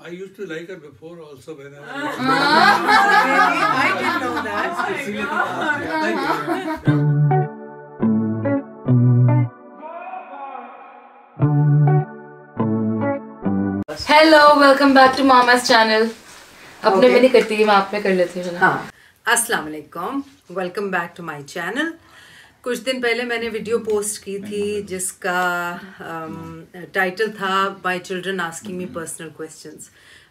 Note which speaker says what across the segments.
Speaker 1: I used to like her before also when I was.
Speaker 2: I didn't know that.
Speaker 3: Hello welcome back to mama's channel अपने
Speaker 2: Okay.
Speaker 3: में नहीं करती मैं आप में कर लेती हूँ।
Speaker 2: हाँ अस्सलाम वालेकुम welcome back to my channel कुछ दिन पहले मैंने वीडियो पोस्ट की थी जिसका टाइटल था my children asking me personal questions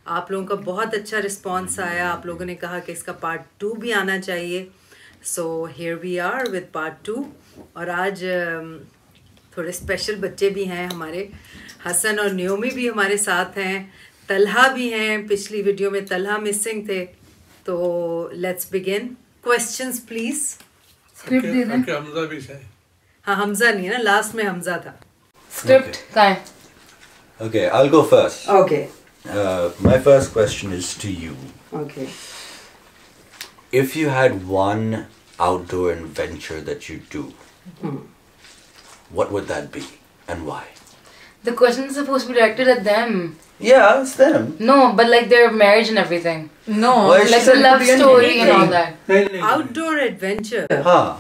Speaker 2: आप लोगों का बहुत अच्छा रिस्पांस आया। आप लोगों ने कहा कि इसका पार्ट टू भी आना चाहिए। So here we are with part two और आज um, थोड़े स्पेशल बच्चे भी हैं हमारे। हसन और न्योमी भी हमारे साथ हैं। तलहा भी हैं। पिछली वीडियो में तलहा मिसिंग थे। तो let's begin questions please
Speaker 3: script दे दें
Speaker 1: Okay, हमजा भी है
Speaker 2: हाँ हमजा नहीं है ना लास्ट में हमजा था
Speaker 3: स्क्रिप्ट कहाँ है
Speaker 4: Okay, I'll go first.
Speaker 2: Okay
Speaker 4: Uh, my first question is to you.
Speaker 2: Okay
Speaker 4: If you had one outdoor adventure that you do, what would that be and why?
Speaker 3: The question is supposed to be directed at them.
Speaker 4: Yeah, it's them.
Speaker 3: No, but like their marriage and everything.
Speaker 5: No,
Speaker 4: Why
Speaker 3: Like
Speaker 4: should
Speaker 3: the love story and all that.
Speaker 1: नहीं नहीं
Speaker 2: outdoor adventure
Speaker 4: Huh.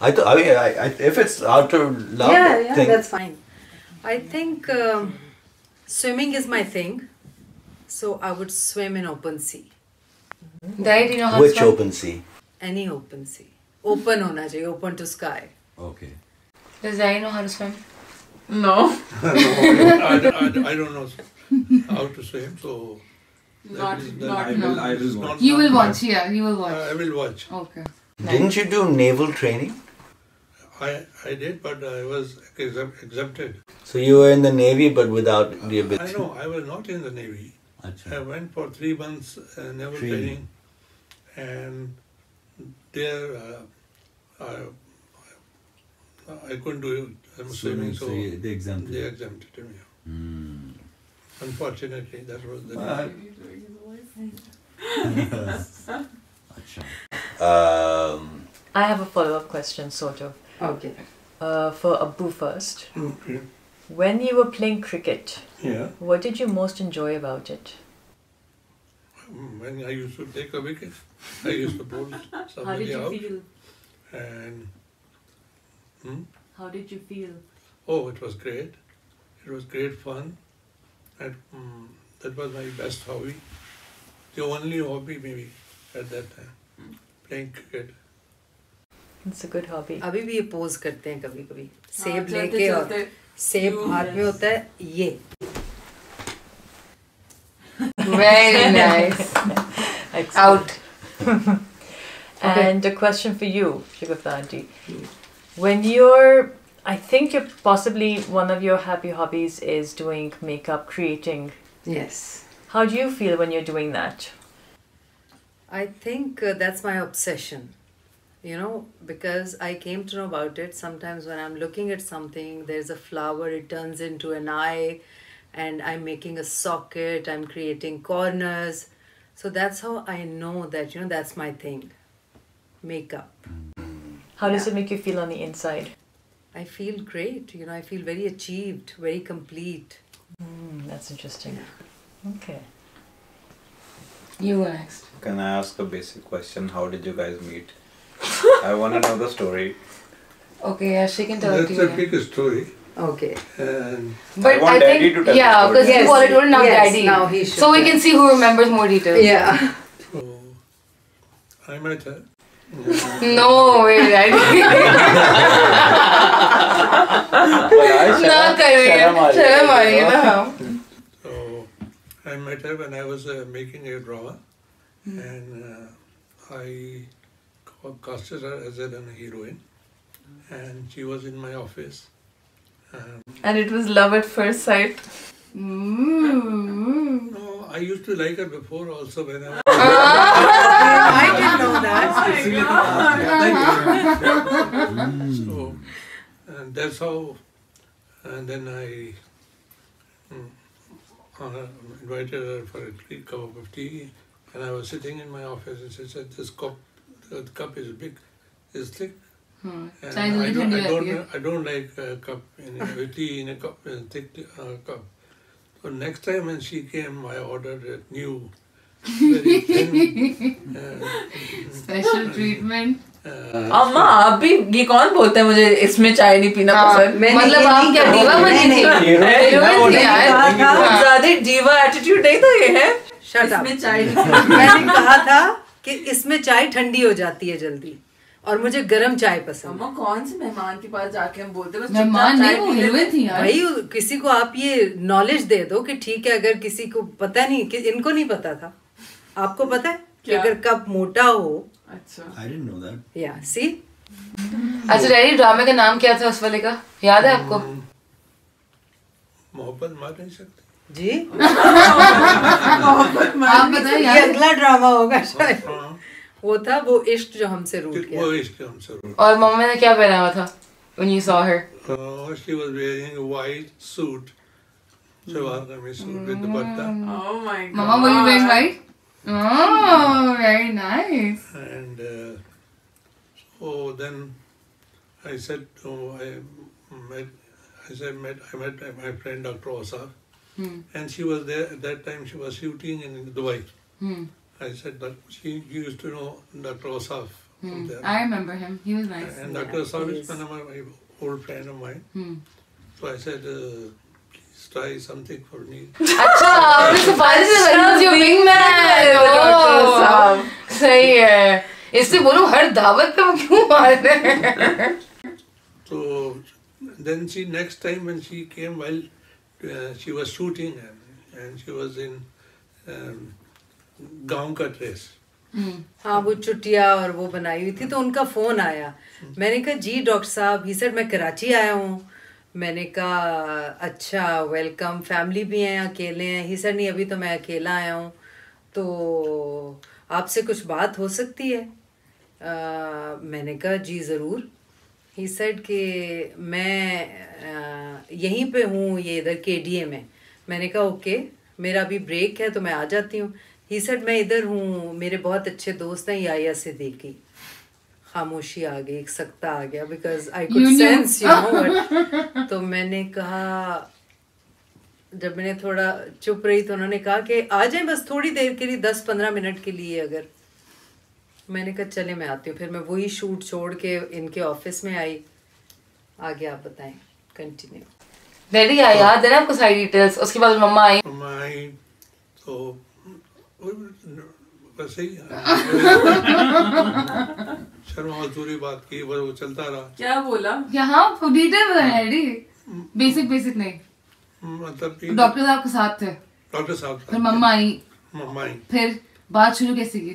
Speaker 4: I, th- I mean, I, I, if it's out of love,
Speaker 2: yeah, yeah,
Speaker 4: thing.
Speaker 2: that's fine. I think um, swimming is my thing, so I would swim in open sea.
Speaker 3: Mm-hmm. Do you know how
Speaker 4: Which open sea?
Speaker 2: Any open sea. Open on chahiye, open to sky.
Speaker 4: Okay.
Speaker 3: Does Zai know how to swim?
Speaker 5: No.
Speaker 1: no I, don't, I, I don't know how to swim, so.
Speaker 5: Not,
Speaker 1: is,
Speaker 5: not,
Speaker 1: I
Speaker 5: will,
Speaker 1: no.
Speaker 5: I will.
Speaker 3: You will watch, yeah, you will uh, watch.
Speaker 1: Uh, I will watch.
Speaker 3: Okay.
Speaker 4: Didn't you do naval training?
Speaker 1: I, I did, but I was exempted.
Speaker 4: So you were in the navy, but without the ability?
Speaker 1: I
Speaker 4: ability.
Speaker 1: know I was not in the navy. I went for three months uh, naval
Speaker 4: Training.
Speaker 1: training, and there uh, I, I couldn't do um, swimming, so
Speaker 4: they exempted.
Speaker 1: they exempted me.
Speaker 4: Hmm.
Speaker 1: Unfortunately, that was the.
Speaker 4: Well, Um,
Speaker 5: I have a follow up question, sort of.
Speaker 2: Okay
Speaker 5: Uh, for Abu first.
Speaker 1: Okay.
Speaker 5: When you were playing cricket,
Speaker 1: Yeah.
Speaker 5: what did you most enjoy about it?
Speaker 1: When I used to take a wicket, I used to bowl somebody out.
Speaker 5: feel?
Speaker 1: And hmm?
Speaker 5: How did you feel?
Speaker 1: oh, it was great. It was great fun. And mm, that was my best hobby. The only hobby maybe at that time, playing cricket.
Speaker 5: It's a good hobby.
Speaker 2: अभी भी ये pose करते हैं कभी कभी सेब
Speaker 5: चलते
Speaker 2: लेके और
Speaker 5: चलते
Speaker 2: सेब हाथ में होता है ये
Speaker 3: Very nice.
Speaker 5: Excellent.
Speaker 3: Out.
Speaker 5: And a question for you, Shugafta auntie. When you're, I think you're possibly one of your happy hobbies is doing makeup, creating.
Speaker 2: yes
Speaker 5: How do you feel when you're doing that?
Speaker 2: I think uh, that's my obsession. You know, because I came to know about it. Sometimes when I'm looking at something, there's a flower, it turns into an eye, and I'm making a socket, I'm creating corners. So that's how I know that, you know, that's my thing. Makeup.
Speaker 5: How does
Speaker 2: Yeah.
Speaker 5: it make you feel on the inside?
Speaker 2: I feel great, you know, I feel very achieved, very complete.
Speaker 5: Hmm, that's interesting. Okay.
Speaker 3: You go next.
Speaker 6: Can I ask a basic question? How did you guys meet? I want to know the story.
Speaker 3: Okay, yeah, she can tell it
Speaker 1: That's
Speaker 3: to
Speaker 1: a
Speaker 3: you.
Speaker 1: big story.
Speaker 2: Okay.
Speaker 1: And
Speaker 3: But
Speaker 6: I want
Speaker 3: I,
Speaker 6: Daddy
Speaker 3: think,
Speaker 6: to tell
Speaker 3: yeah,
Speaker 6: the story.
Speaker 3: because
Speaker 2: Yes,
Speaker 3: you already told now
Speaker 2: yes,
Speaker 3: Daddy.
Speaker 2: now he should
Speaker 3: so we
Speaker 2: tell.
Speaker 3: can see who remembers more details.
Speaker 2: Yeah.
Speaker 1: so I met her.
Speaker 3: No way, Daddy. ना करेंगे शर्म आ रही है ना हम
Speaker 1: So I met her when I was uh, making a drama, and uh, I ca- casted her as a heroine, and she was in my office. Um,
Speaker 5: And it was love at first sight.
Speaker 3: Mm.
Speaker 1: no, I used to like her before also when I was.
Speaker 2: I didn't know that.
Speaker 1: So, and that's how, and then I mm, uh, invited her for a cup of tea, and I was sitting in my office, and she said, "This cup, the cup is big, is thick."
Speaker 3: Hmm.
Speaker 1: And I don't, I don't, I don't like uh, cup in a, tea in a cup, in a thick uh, cup. So next time when she came, I ordered a new, very thin. Uh,
Speaker 3: special treatment
Speaker 1: uh,
Speaker 7: अम्मा अभी ये कौन बोलता है मुझे इसमें चाय नहीं पीना
Speaker 2: हाँ,
Speaker 7: पसंद
Speaker 3: मतलब आप क्या। दीवा बनी
Speaker 2: नहीं,
Speaker 3: थी?
Speaker 2: नहीं,
Speaker 7: ज़्यादा डीवा एटीट्यूड नहीं था ये है इसमें चाय
Speaker 2: मैंने कहा था कि इसमें चाय ठंडी हो जाती है जल्दी। और मुझे गर्म चाय पसंद। है
Speaker 7: अम्मा कौन से मेहमान के पास जाके हम बोलते हैं? बस
Speaker 3: मेहमान नहीं वो हीरोइन थी यार।
Speaker 2: भाई किसी को आप ये नॉलेज दे दो कि ठीक है अगर किसी को पता नहीं कि इनको नहीं पता था। आपको पता है कि अगर कप मोटा हो।
Speaker 7: अच्छा।
Speaker 4: I didn't know that.
Speaker 2: या सी
Speaker 3: अच्छा डैडी ड्रामे का नाम क्या था उस वाले का? याद है आपको?
Speaker 1: मोहब्बत मार नहीं सकते।
Speaker 2: जी
Speaker 3: आप बताइए
Speaker 2: अगला ड्रामा होगा शायद
Speaker 1: हाँ,
Speaker 2: वो था वो इश्क जो हमसे रूठ गया
Speaker 1: वो इसके हमसे रूठ
Speaker 3: और मम्मा ने क्या पहना हुआ था when you saw her
Speaker 1: Uh, she was wearing a white suit, salwar कमीज suit with dupatta,
Speaker 7: oh my god
Speaker 3: mama were you wearing white oh very nice
Speaker 1: and uh, so then I said, oh, I met, I said, met, I met my friend Dr. Osaf,
Speaker 3: Hmm.
Speaker 1: and she was there at that time. She was shooting in Dubai.
Speaker 3: Hmm.
Speaker 1: I said that she used to know Dr. Osaf from
Speaker 3: Hmm.
Speaker 1: there,
Speaker 3: I remember him he was nice
Speaker 1: and Dr. Osaf is one of my, my old friend of mine.
Speaker 3: Hmm.
Speaker 1: So I said, uh, please try something for me.
Speaker 3: अच्छा आपने सिफारिश से बनी थी wingman. सही है इससे बोलो हर दावत पे वो क्यों मार रहे हैं
Speaker 1: So then she next time when she came while uh, she was shooting and, and she was in um, गाँव का ड्रेस
Speaker 2: हाँ वो चुटिया और वो बनाई हुई थी तो उनका फ़ोन आया। मैंने कहा जी डॉक्टर साहब ही सर मैं कराची आया हूँ। मैंने कहा अच्छा वेलकम फैमिली भी हैं अकेले हैं. ही सर नहीं अभी तो मैं अकेला आया हूँ। तो आपसे कुछ बात हो सकती है? आ, मैंने कहा जी ज़रूर। ही सेड कि मैं आ, यहीं पे हूँ ये इधर के डी ए में। मैंने कहा ओके मेरा अभी ब्रेक है तो मैं आ जाती हूँ. ही सेड मैं इधर हूँ मेरे बहुत अच्छे दोस्त हैं याया से देखी खामोशी आ गई एक सकता आ गया because
Speaker 3: I could
Speaker 2: sense you know तो मैंने कहा जब मैंने थोड़ा चुप रही तो उन्होंने कहा कि आ जाए बस थोड़ी देर के लिए दस पंद्रह मिनट के लिए अगर। मैंने कहा चले मैं आती हूँ। फिर मैं वही शूट छोड़ के इनके ऑफ़िस में आई। आगे आप बताएँ कंटिन्यू
Speaker 3: डैडी क्या याद है ना आपको सारी डिटेल्स उसके बाद मम्मा आई।
Speaker 1: मैं तो वैसे ही शर्मा मजदूरी बात की बस वो चलता रहा।
Speaker 7: क्या बोला?
Speaker 3: यहाँ डिटेल बताए डैडी बेसिक बेसिक नहीं।
Speaker 1: मतलब
Speaker 3: डॉक्टर साहब के साथ थे।
Speaker 1: डॉक्टर साहब
Speaker 3: फिर मम्मा आई।
Speaker 1: मम्मा आई।
Speaker 3: फिर बात शुरू कैसे की?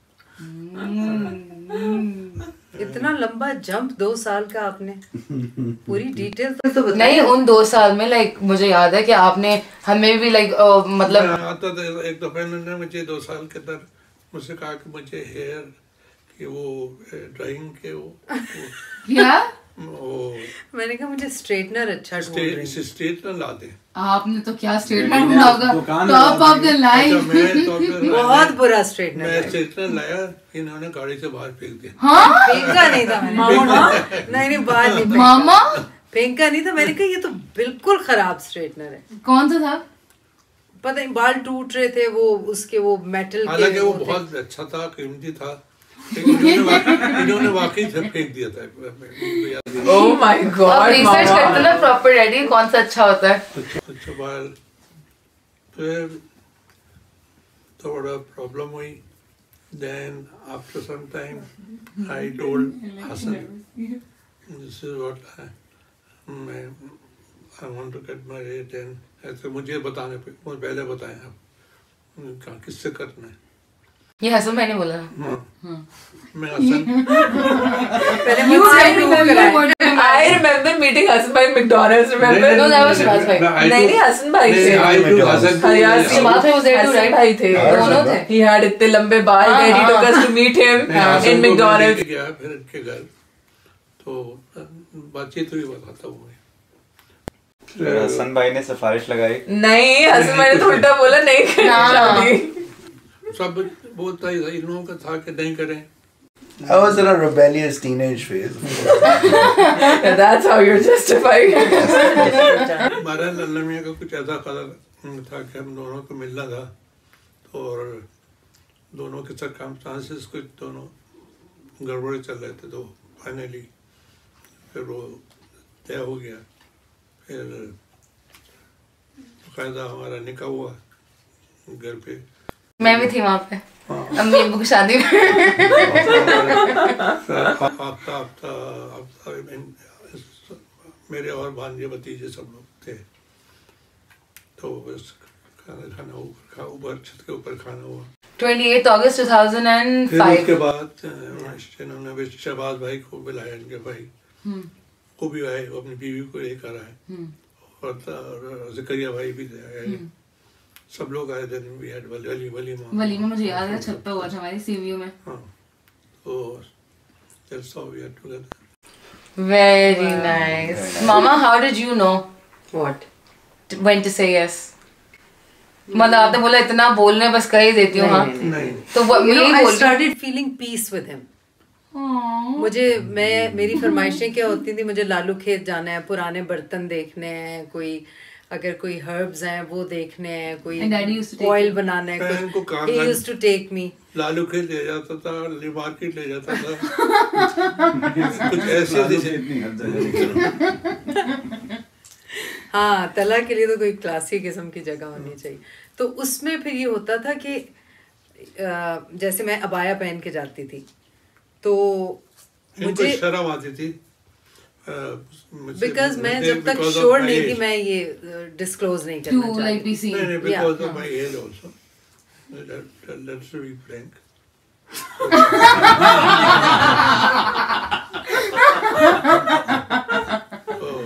Speaker 2: इतना लंबा जंप दो साल का आपने। पूरी डिटेल तो, तो
Speaker 3: नहीं उन दो साल में लाइक मुझे याद है कि आपने हमें भी लाइक मतलब
Speaker 1: आता था एक दफे ने मुझे दो साल के अंदर मुझसे कहा कि मुझे हेयर कि वो ड्राइंग के वो,
Speaker 3: क्या?
Speaker 2: मैंने कहा मुझे स्ट्रेटनर अच्छा
Speaker 1: स्टेट न ला दे।
Speaker 3: आपने तो क्या स्टेटमेंट ढूंढा होगा? Top of the.
Speaker 1: अच्छा
Speaker 3: लाइन
Speaker 2: बहुत बुरा स्ट्रेटनर
Speaker 1: मैं स्टेटनर लाया इन्होंने गाड़ी से बाहर फेंक दिया।
Speaker 3: हाँ?
Speaker 2: फेंका नहीं था मैंने। नहीं। नहीं बाहर नहीं
Speaker 3: मामा?
Speaker 2: फेंका नहीं था। मैंने कहा ये तो बिल्कुल खराब स्ट्रेटनर है।
Speaker 3: कौन सा था?
Speaker 2: पता नहीं बाल टूट रहे थे वो उसके वो मेटल के
Speaker 1: हालाँकि वो बहुत अच्छा था कीमती था। इन्होंने वाकई से फेंक दिया था।
Speaker 7: ओह माय गॉड
Speaker 3: रिसर्च करते ना प्रॉपर डैडी कौन सा अच्छा होता है?
Speaker 1: अच्छा बाल। फिर थोड़ा प्रॉब्लम हुई। Then after some time I told Hasan this is what मैं ऐसे मुझे बताने पे मुझे पहले बताएँ आप कहा किससे करना है
Speaker 3: मैंने बोला।
Speaker 7: भाई.
Speaker 6: ने सिफारिश लगाई।
Speaker 7: नहीं हसन भाई ने तो उल्टा बोला नहीं
Speaker 1: सब बोलता ही था इन लोगों का था कि नहीं करें
Speaker 8: I was in a rebellious teenage phase.
Speaker 7: and That's how you're justifying it.
Speaker 1: मियाँ का कुछ ऐसा कदर था कि हम दोनों को मिलना था और दोनों के सर्कमस्टांसेस कुछ दोनों गड़बड़े चल रहे थे तो फाइनली फिर वो तय हो गया फिर बाकायदा हमारा निकाह हुआ घर पे
Speaker 3: मैं भी थी वहाँ पे। अम्मी अब्बू की शादी में।
Speaker 1: मेरे और भांजे भतीजे सब लोग थे। तो बस खाना खाना ऊपर खा ऊपर छत के ऊपर खाना हुआ।
Speaker 3: 28 अगस्त 2005
Speaker 1: फिर उसके
Speaker 3: 2005
Speaker 1: बाद इन्होंने शहबाज भाई को बुलाया इनके भाई।
Speaker 3: हम्म,
Speaker 1: वो भी आए वो अपनी बीवी को लेकर आए।
Speaker 3: हम्म,
Speaker 1: और जकरिया भाई भी आए।
Speaker 3: हम्म।
Speaker 1: सब लोग आए दिन वी हैड वली वलीमा
Speaker 3: वलीमा मुझे याद है छत पे हुआ था हमारी सीवीयू में।
Speaker 1: हाँ। तो that's how we are together
Speaker 3: Very nice. Mama, how did you know?
Speaker 2: What?
Speaker 3: when to say yes? मतलब आपने बोला इतना बोलने बस कर ही देती हूँ हाँ? तो यही
Speaker 2: I
Speaker 3: बोल
Speaker 2: started feeling peace with him. मुझे मैं मेरी फरमाइशें क्या होती थी? मुझे लालू खेत जाना है पुराने बर्तन देखने हैं कोई अगर कोई हर्ब्स हैं वो देखने हैं कोई ऑयल. बनाना है
Speaker 1: मैं
Speaker 2: he used to take me.
Speaker 1: Lalu के ले जाता था मार्केट ले जाता था। कुछ ऐसे
Speaker 2: हाँ तला के लिए तो कोई क्लासी किस्म की जगह होनी चाहिए। तो उसमें फिर ये होता था कि जैसे मैं अबाया पहन के जाती थी तो मुझे
Speaker 1: शर्म आती थी।
Speaker 2: बिकॉज़ मैं जब तक श्योर नहीं थी मैं ये डिस्क्लोज नहीं करना चाहती।
Speaker 3: be seen.
Speaker 1: नहीं age also. Let, let, let's be frank. Oh.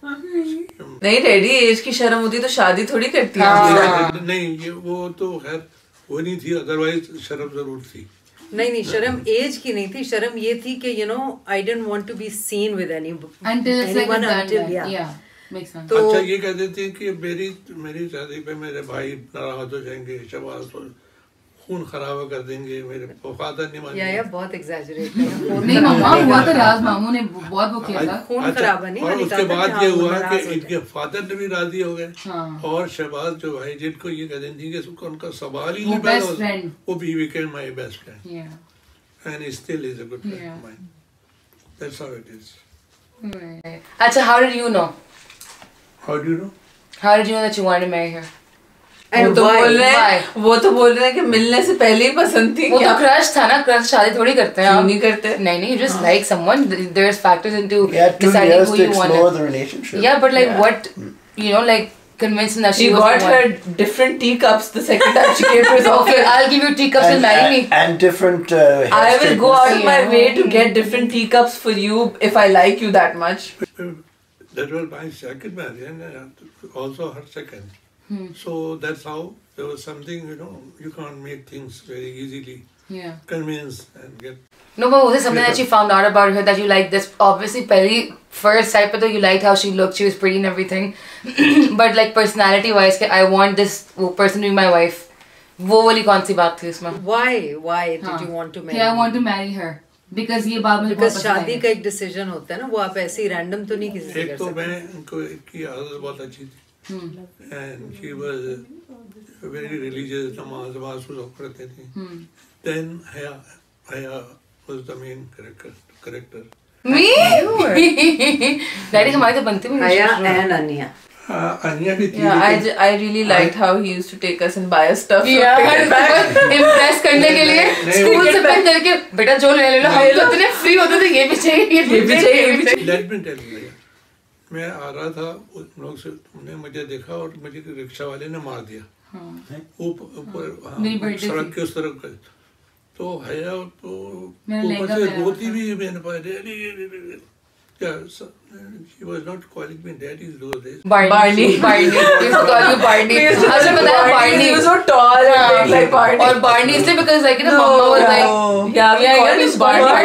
Speaker 7: नहीं रेडी एज की शर्म होती तो शादी थोड़ी करती है।
Speaker 3: हाँ।
Speaker 1: नहीं ये वो तो खैर वो नहीं थी अदरवाइज़ शर्म ज़रूर थी।
Speaker 2: नहीं नहीं शर्म एज की नहीं थी शर्म ये थी कि you know I don't want to be
Speaker 3: seen with any
Speaker 2: anyone until
Speaker 3: sense.
Speaker 2: तो
Speaker 1: अच्छा ये कहते थे कि मेरी मेरी शादी पे मेरे भाई नाराज़ हो जाएँगे शबाज हो खून खराब कर देंगे मेरे फादर नहीं
Speaker 2: या
Speaker 1: मानेंगे
Speaker 2: या बहुत एग्जैजरेट
Speaker 3: नहीं मामा हुआ तो राज मामू ने बहुत वो किया था
Speaker 2: खून
Speaker 1: अच्छा,
Speaker 2: खराबा नहीं,
Speaker 1: और उसके बाद ये
Speaker 2: हाँ,
Speaker 1: हुआ कि इनके फादर ने भी राज़ी हो गए
Speaker 3: हाँ।
Speaker 1: और शहबाज जो भाई जिनको ये कहते थी कि उसको उनका सवाल ही नहीं पैदा. वो भी
Speaker 3: became
Speaker 1: my best friend. And still is
Speaker 3: a
Speaker 1: good friend mine that's how it
Speaker 3: is. Acha, how did you know?
Speaker 1: How do you know
Speaker 3: How did you know that you wanted to marry her?
Speaker 7: वो
Speaker 2: and
Speaker 7: तो बोल रहे
Speaker 3: Why?
Speaker 7: हैं वो तो बोल रहे हैं कि मिलने से पहले ही पसंद थी
Speaker 3: वो
Speaker 7: क्या
Speaker 3: तो क्रश था ना क्रश शादी थोड़ी करते हैं
Speaker 7: क्यों
Speaker 3: आप।
Speaker 7: नहीं करते?
Speaker 3: नहीं नहीं you just like someone there's factors into
Speaker 8: You had two
Speaker 3: deciding
Speaker 8: years
Speaker 3: who
Speaker 8: to
Speaker 3: you want
Speaker 8: explore the relationship.
Speaker 3: yeah but like
Speaker 7: Yeah.
Speaker 3: what you know like convince him that she
Speaker 7: She
Speaker 3: was
Speaker 7: got
Speaker 3: the one.
Speaker 7: her different teacups the second time she came to his
Speaker 3: okay
Speaker 7: office.
Speaker 3: I'll give you teacups and,
Speaker 8: and,
Speaker 3: marry me
Speaker 8: and, and different. Uh, hair
Speaker 7: I will go out of
Speaker 8: straightness.
Speaker 7: my way to get different teacups for you if I like you that much.
Speaker 1: That was my second marriage and uh, also her second. So that's how there was something, you know, you can't make things very easily
Speaker 3: yeah
Speaker 1: convince and get.
Speaker 3: No, but was it something that you found out about her that you liked this? Obviously, Peri, first sight, but you liked how she looked, she was pretty and everything. but like personality wise, कि I want this person to be my wife. वो वाली कौन सी बात थी उसमें?
Speaker 2: why why did
Speaker 3: हाँ.
Speaker 2: you want to marry
Speaker 9: Yeah, I want to marry her because ये बात मुझे
Speaker 2: बिकॉज़
Speaker 9: बहुत पसंद
Speaker 2: शादी का एक डिसीज़न होता है ना वो आप ऐसे ही रैंडम तो नहीं किसी से कर सकते एक तो
Speaker 1: मैं इनको की आदत बहुत अच्छी थी and she was very religious नमाज़ वास को करते थे देन हया हया वाज
Speaker 3: द मेन करेक्टर तो बनते भी
Speaker 2: हया
Speaker 3: करने के लिए. स्कूल से करके बेटा जो ले ले लो तो फ्री होते थे ये भी ये भी चाहिए भी चाहिए.
Speaker 1: लेट मी मैं आ रहा था उस लोग से तुमने मुझे देखा और मुझे रिक्शा वाले ने मार दिया। ऊपर हाँ, सड़क के उस तरफ़ गए। तो है तो रोती भी मैंने पाया
Speaker 7: डेडी
Speaker 3: और बार्डीज बिकॉज़ लाइक ना mama was like
Speaker 7: yeah we
Speaker 3: are
Speaker 7: got is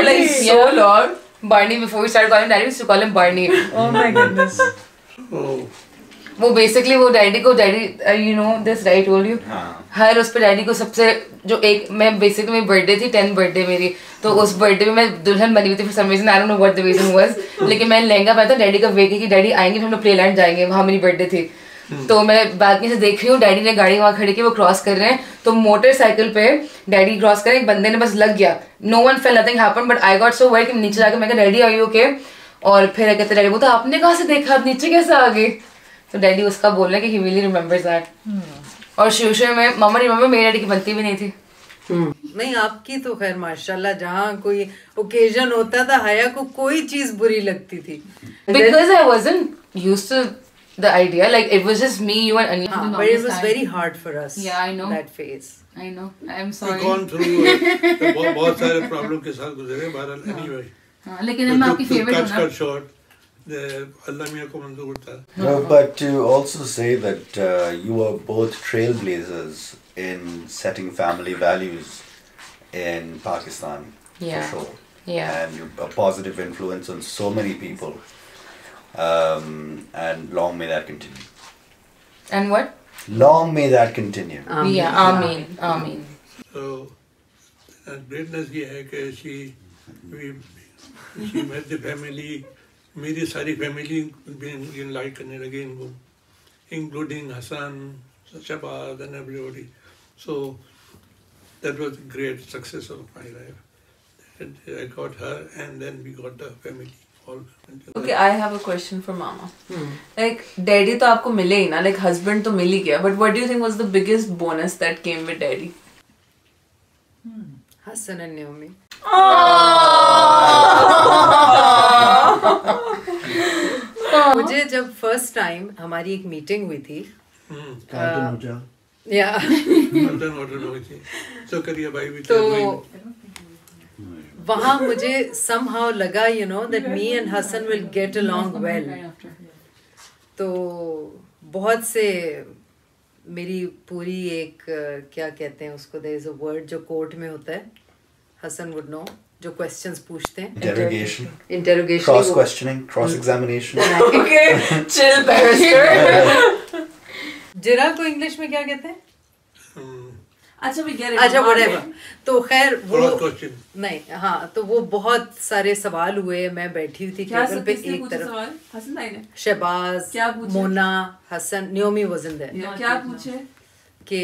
Speaker 7: like so lot
Speaker 3: Barney before we started calling daddy we used to call him Barney.
Speaker 5: Oh my goodness.
Speaker 1: Oh,
Speaker 3: वो बेसिकली वो daddy को daddy you know this right told you
Speaker 6: हाँ।
Speaker 3: हर उस पे daddy को सबसे जो एक मैं बेसिकली मेरी बर्थडे थी टेंथ बर्थडे मेरी। तो उस बर्थडे में मैं दुल्हन बनी हुई थी for some reason I don't know what the reason was लेकिन मैंने लहंगा पहना था डैडी का वेट कि डैडी आएँगे फिर हम लोग प्लेलैंड जाएँगे वहाँ मेरी बर्थडे थी। तो मैं बालकनी से देख रही हूँ डैडी ने गाड़ी वहाँ खड़ी की वो क्रॉस कर रहे हैं। तो मोटरसाइकिल पे डैडी क्रॉस कर रहे हैं, एक बंदे ने बस लग गया। No one fail nothing happen but I got so word कि नीचे जाकर मैं डैडी आई ओके और फिर कहते डैडी बोलता आपने कहाँ से देखा? आप नीचे कैसे आ गए? तो डैडी उसका बोल रहे हैं कि ही रियली रिमेंबर्स दैट और शुरू शुरू में मामा रिमेंबर मेरी डैडी की बनती भी नहीं थी।
Speaker 2: नहीं आपकी तो खैर माशाल्लाह जहाँ कोई ओकेजन होता था हया को कोई चीज़ बुरी लगती थी।
Speaker 3: Because I wasn't used to the idea. Like it was just me, you, and Anya.
Speaker 2: हाँ,
Speaker 9: didn't
Speaker 2: but it was
Speaker 9: understand.
Speaker 2: very hard for us.
Speaker 9: Yeah, I know.
Speaker 2: that phase.
Speaker 9: I know. I'm
Speaker 1: We've
Speaker 9: sorry.
Speaker 1: gone through uh, बहुत बहुत सारे problem के साथ गुजरे बहरहाल anyway.
Speaker 9: हाँ, लेकिन मैं आपकी फेवरेट हूँ
Speaker 1: cut,
Speaker 9: ना
Speaker 1: cut short. The अल्लाह मियाँ को मंजूर था.
Speaker 8: No, but to also say that uh, you are both trailblazers in setting family values in Pakistan,
Speaker 3: Yeah.
Speaker 8: for sure.
Speaker 3: Yeah.
Speaker 8: And you're a positive influence on so many people. Um, and long may that continue.
Speaker 3: And what?
Speaker 8: Long may that continue.
Speaker 2: Um,
Speaker 3: yeah. Amen. Amen.
Speaker 1: So uh, greatness ये है कि she we she met the family मेरी सारी family भी like करने लगे इनको including Hassan, Shabad and everybody. So that was a great success of my life. And I got her and then we got the family
Speaker 7: I have a question for Mama. Like, daddy तो आपको मिले ही ना, like husband तो मिल ही गया. But what do you think was the biggest bonus that came with daddy?
Speaker 2: Hassan and Naomi. मुझे जब फ़र्स्ट टाइम हमारी एक मीटिंग हुई थी
Speaker 1: Hmm.
Speaker 2: या तो वहाँ मुझे सम हाउ लगा you know that me and Hasan will get along well तो बहुत से मेरी पूरी एक क्या कहते हैं उसको दे इज़ अ वर्ड जो कोर्ट में होता है हसन वुड नो जो क्वेश्चंस पूछते हैं.
Speaker 8: Interrogation
Speaker 2: interrogation
Speaker 8: cross questioning examination
Speaker 2: जरा को इंग्लिश में क्या कहते हैं?
Speaker 1: Hmm.
Speaker 7: अच्छा
Speaker 2: अच्छा
Speaker 7: Mama.
Speaker 2: तो खैर वो नहीं हाँ तो वो बहुत सारे सवाल हुए मैं बैठी थी
Speaker 7: क्या
Speaker 2: टेबल
Speaker 7: सब
Speaker 2: पे एक तरफ़. शहबाज
Speaker 7: क्या पूछे?
Speaker 2: Mona Hasan Naomi was
Speaker 7: in क्या पूछे?
Speaker 2: कि?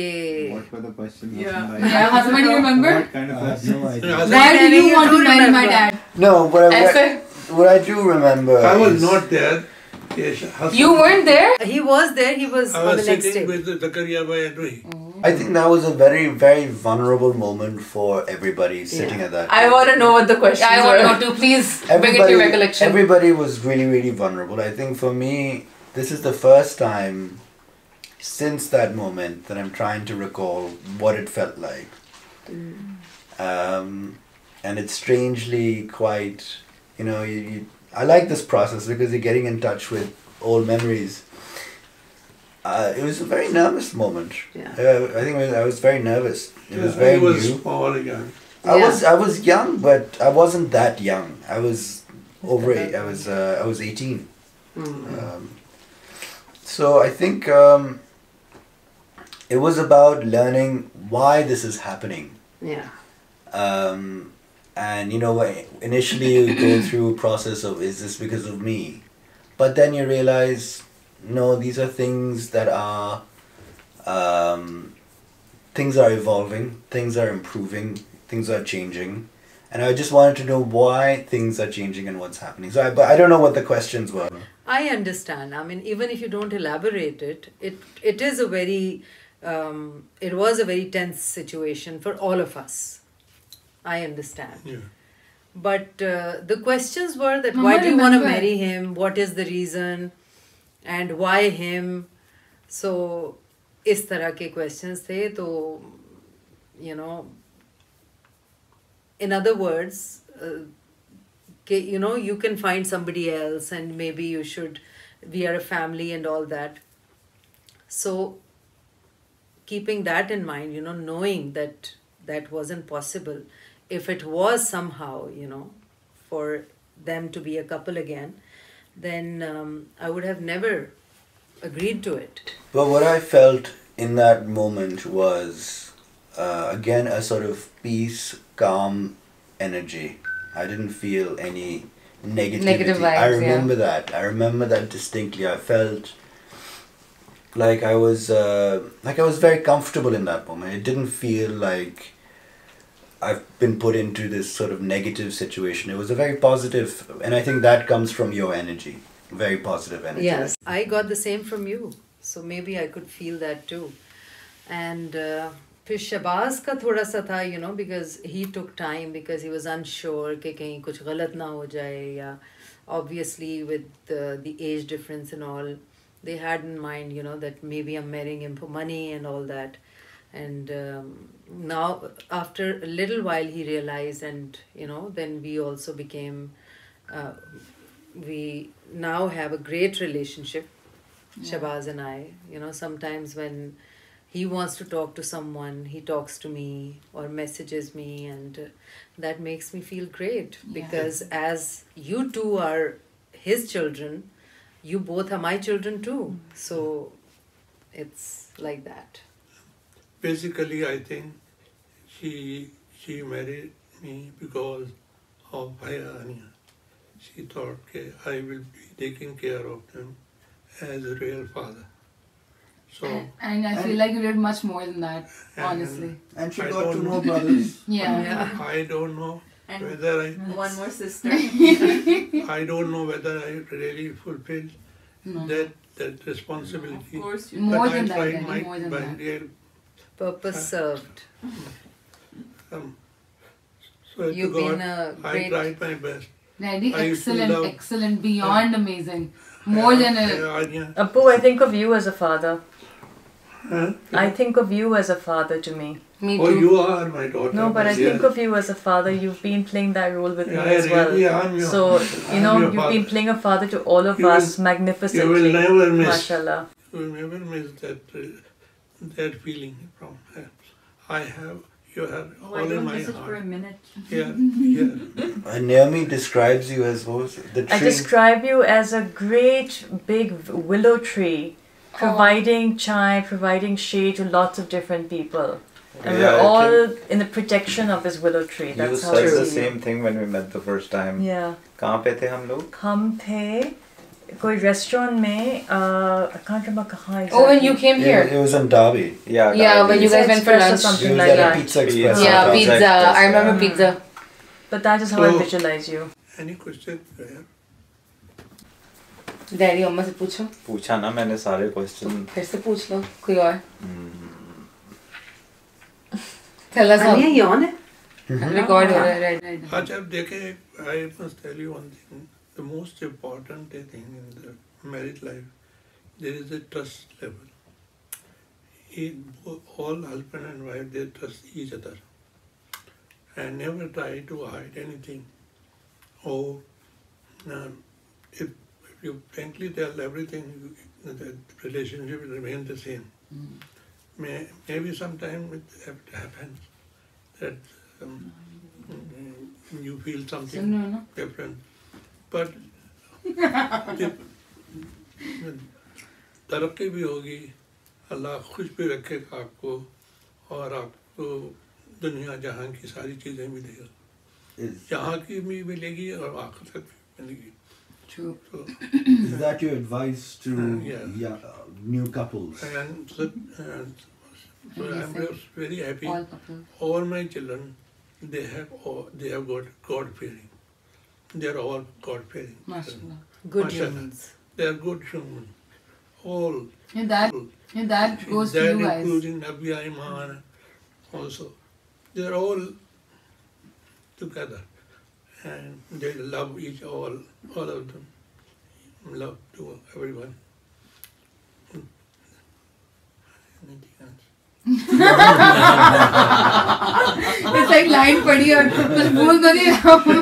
Speaker 8: No, what I, what, I do remember.
Speaker 1: I was not there. Yes, Hassan-
Speaker 3: You weren't there.
Speaker 2: he was there he was
Speaker 1: I
Speaker 2: on
Speaker 1: was
Speaker 2: the next
Speaker 1: sitting
Speaker 2: table
Speaker 1: with Zakaria Bhai and Ruhi.
Speaker 8: I think that was a very, very vulnerable moment for everybody sitting at that.
Speaker 7: I
Speaker 8: table.
Speaker 7: want to know what the questions
Speaker 3: I want to know too. Please bring it to
Speaker 8: everybody,
Speaker 3: your recollection.
Speaker 8: everybody was really, really vulnerable. I think for me, this is the first time since that moment that I'm trying to recall what it felt like. Um, and it's strangely quite, you know, you, you, I like this process because you're getting in touch with old memories. Uh, it was a very nervous moment.
Speaker 2: Yeah.
Speaker 8: Uh, I think was, I was very nervous. It was very
Speaker 1: he was
Speaker 8: new.
Speaker 1: small again.
Speaker 8: I
Speaker 2: Yeah.
Speaker 8: was I was young, but I wasn't that young. I was over eight. I was uh, I was eighteen. Um, so I think um, it was about learning why this is happening.
Speaker 2: yeah
Speaker 8: Um, and you know, what initially you go through a process of is this because of me, but then you realize no, these are things that are um, things are evolving, things are improving, things are changing, and I just wanted to know why things are changing and what's happening. So, I, but I don't know what the questions were.
Speaker 2: I understand. I mean, even if you don't elaborate it, it it is a very, um, it was a very tense situation for all of us. I understand.
Speaker 1: Yeah.
Speaker 2: But uh, the questions were that
Speaker 9: Mama,
Speaker 2: why do you want to
Speaker 9: remember-
Speaker 2: marry him? What is the reason? And why him? So, इस तरह के questions थे तो, you know, in other words, uh, okay, you know, you can find somebody else and maybe you should, we are a family and all that. So, keeping that in mind, you know, knowing that that wasn't possible, if it was somehow, you know, for them to be a couple again, then um, I would have never agreed to it.
Speaker 8: But what I felt in that moment was, uh, again, a sort of peace, calm energy. I didn't feel any negativity.
Speaker 3: Negative vibes,
Speaker 8: I
Speaker 3: yeah.
Speaker 8: remember that. I remember that distinctly. I felt like I was uh, like I was very comfortable in that moment. It didn't feel like I've been put into this sort of negative situation. It was a very positive, and I think that comes from your energy. Very positive energy.
Speaker 2: Yes, I got the same from you. So maybe I could feel that too. And uh, फिर शबाज का थोड़ा सा था you know because he took time because he was unsure कि कहीं कुछ गलत ना हो जाए या obviously with the, the age difference and all they had in mind you know that maybe I'm marrying him for money and all that and um, now after a little while he realized and you know then we also became uh, we now have a great relationship Shabazz and I. You know sometimes when he wants to talk to someone he talks to me or messages me and uh, that makes me feel great because as you two are his children you both are my children too. So it's like that
Speaker 1: Basically, I think she she married me because of Bhayania. She thought that I will be taking care of them as a real father. So
Speaker 9: And I feel like you did much more than that,
Speaker 1: and
Speaker 9: honestly.
Speaker 8: And she
Speaker 1: I
Speaker 8: got
Speaker 1: don't
Speaker 8: two
Speaker 1: know.
Speaker 8: brothers.
Speaker 9: Yeah.
Speaker 1: I don't know
Speaker 7: And
Speaker 1: whether I
Speaker 7: one more sister.
Speaker 1: I don't know whether I really fulfilled
Speaker 9: No.
Speaker 1: that that responsibility.
Speaker 7: Of course you
Speaker 9: More than
Speaker 1: I
Speaker 9: that,
Speaker 1: tried
Speaker 9: Daddy,
Speaker 1: my,
Speaker 9: more than that.
Speaker 1: Real
Speaker 2: purpose served
Speaker 1: um, so to
Speaker 2: You've
Speaker 1: God,
Speaker 2: been a
Speaker 1: I
Speaker 2: great-
Speaker 1: tried my best.
Speaker 9: Daddy,
Speaker 1: I
Speaker 9: excellent,
Speaker 1: love-
Speaker 9: excellent, beyond amazing. More than a.
Speaker 1: Yeah, yeah.
Speaker 5: Apu, I think of you as a father.
Speaker 1: Huh?
Speaker 5: I think of you as a father to me.
Speaker 3: Me too.
Speaker 1: Oh, you are my daughter.
Speaker 5: No, but I
Speaker 1: yeah.
Speaker 5: think of you as a father. You've been playing that role with
Speaker 1: Yeah,
Speaker 5: me as well.
Speaker 1: really, I'm your-
Speaker 5: so, you
Speaker 1: I'm
Speaker 5: know,
Speaker 1: your
Speaker 5: you've
Speaker 1: father.
Speaker 5: been playing a father to all of
Speaker 1: You will-
Speaker 5: us magnificently.
Speaker 1: You will never miss.
Speaker 5: Mashallah.
Speaker 1: You will never miss that uh, that feeling from her. I have you have
Speaker 10: Oh, I
Speaker 1: all in
Speaker 10: don't
Speaker 1: my
Speaker 10: miss it for a
Speaker 1: heart.
Speaker 10: minute.
Speaker 1: Yeah, yeah.
Speaker 8: And Naomi describes you as what was it? the
Speaker 5: I
Speaker 8: tree.
Speaker 5: describe you as a great big willow tree, providing chai, providing shade to lots of different people. And
Speaker 6: Yeah,
Speaker 5: we're
Speaker 6: I
Speaker 5: all in the protection of this willow tree.
Speaker 6: You
Speaker 5: That's how
Speaker 6: said
Speaker 5: I
Speaker 6: the
Speaker 5: see you.
Speaker 6: same thing when we met the first time.
Speaker 5: Yeah.
Speaker 6: कहाँ पे थे हम लोग?
Speaker 5: हम थे कोई restaurant में कहाँ
Speaker 3: you came here
Speaker 8: it was in dobby
Speaker 6: yeah
Speaker 3: yeah when you guys went for lunch
Speaker 5: something like
Speaker 3: yeah
Speaker 6: pizza
Speaker 3: I remember pizza
Speaker 5: but that is how I visualise you
Speaker 1: any question
Speaker 3: daddy अम्मा से पूछो।
Speaker 6: पूछा ना मैंने सारे question
Speaker 3: फिर से पूछ लो कोई और।
Speaker 2: Tell
Speaker 3: us
Speaker 2: Ania you on
Speaker 3: record हो रहा है राइट राइट
Speaker 1: आज आप देखें I must tell you one thing the most important thing in the married life, there is a trust level. It, all husband and wife, they trust each other. And never try to hide anything. Or um, if, if, you frankly tell everything, the relationship will remain the same. Mm. May, maybe sometime it happens that um, you feel something
Speaker 9: so, no, no.
Speaker 1: different. The- तरक्की भी होगी अल्लाह खुश भी रखेगा आपको और आपको दुनिया जहाँ की सारी चीज़ें मिलेगी यहाँ की भी मिलेगी और आखिरत भी मिलेगी
Speaker 9: True.
Speaker 1: So,
Speaker 11: is that your advice to
Speaker 1: Uh, yeah.
Speaker 11: yeah, uh, new couples?
Speaker 1: and so, and so
Speaker 9: And
Speaker 1: I'm very happy.
Speaker 9: All.
Speaker 1: All my children, they have all, they have got God fearing. They are all God fearing.
Speaker 9: Mashallah.
Speaker 2: Good
Speaker 1: Mashallah.
Speaker 2: humans.
Speaker 1: They are good humans. All.
Speaker 9: Yeah, that, yeah, that goes to
Speaker 1: that
Speaker 9: you guys.
Speaker 1: including Nabi Iman also. They are all together. And they love each all, all of them. Love to everyone. Hmm. Anything else?
Speaker 9: It's like line पढ़ी और कुछ बोल तो नहीं रहा हूँ।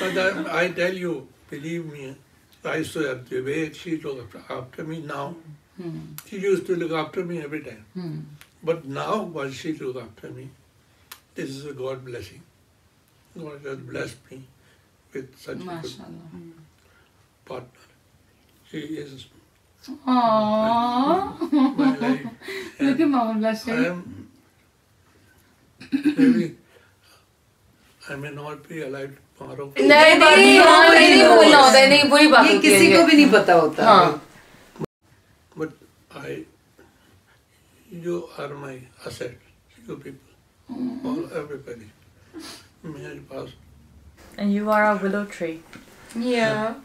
Speaker 11: तो
Speaker 1: I, I tell you, believe me, I used to have the way she looked after me now. Hmm. She used to look after me every time. Hmm. But now, what she look after me, this is a God blessing. God has blessed me with such a good partner. She is
Speaker 9: Aww.
Speaker 1: my life.
Speaker 9: Look at Mama
Speaker 1: I
Speaker 9: blushing.
Speaker 1: am maybe I may not be alive tomorrow.
Speaker 3: नहीं नहीं हाँ नहीं नहीं बोलना होता है नहीं बुरी बात
Speaker 2: ये
Speaker 3: होती है
Speaker 2: किसी
Speaker 3: ये।
Speaker 2: को भी नहीं पता होता
Speaker 3: हाँ
Speaker 1: But I, you are my asset, you people, all everybody. मेरे पास
Speaker 5: And you are a willow tree.
Speaker 3: yeah
Speaker 2: Daddy,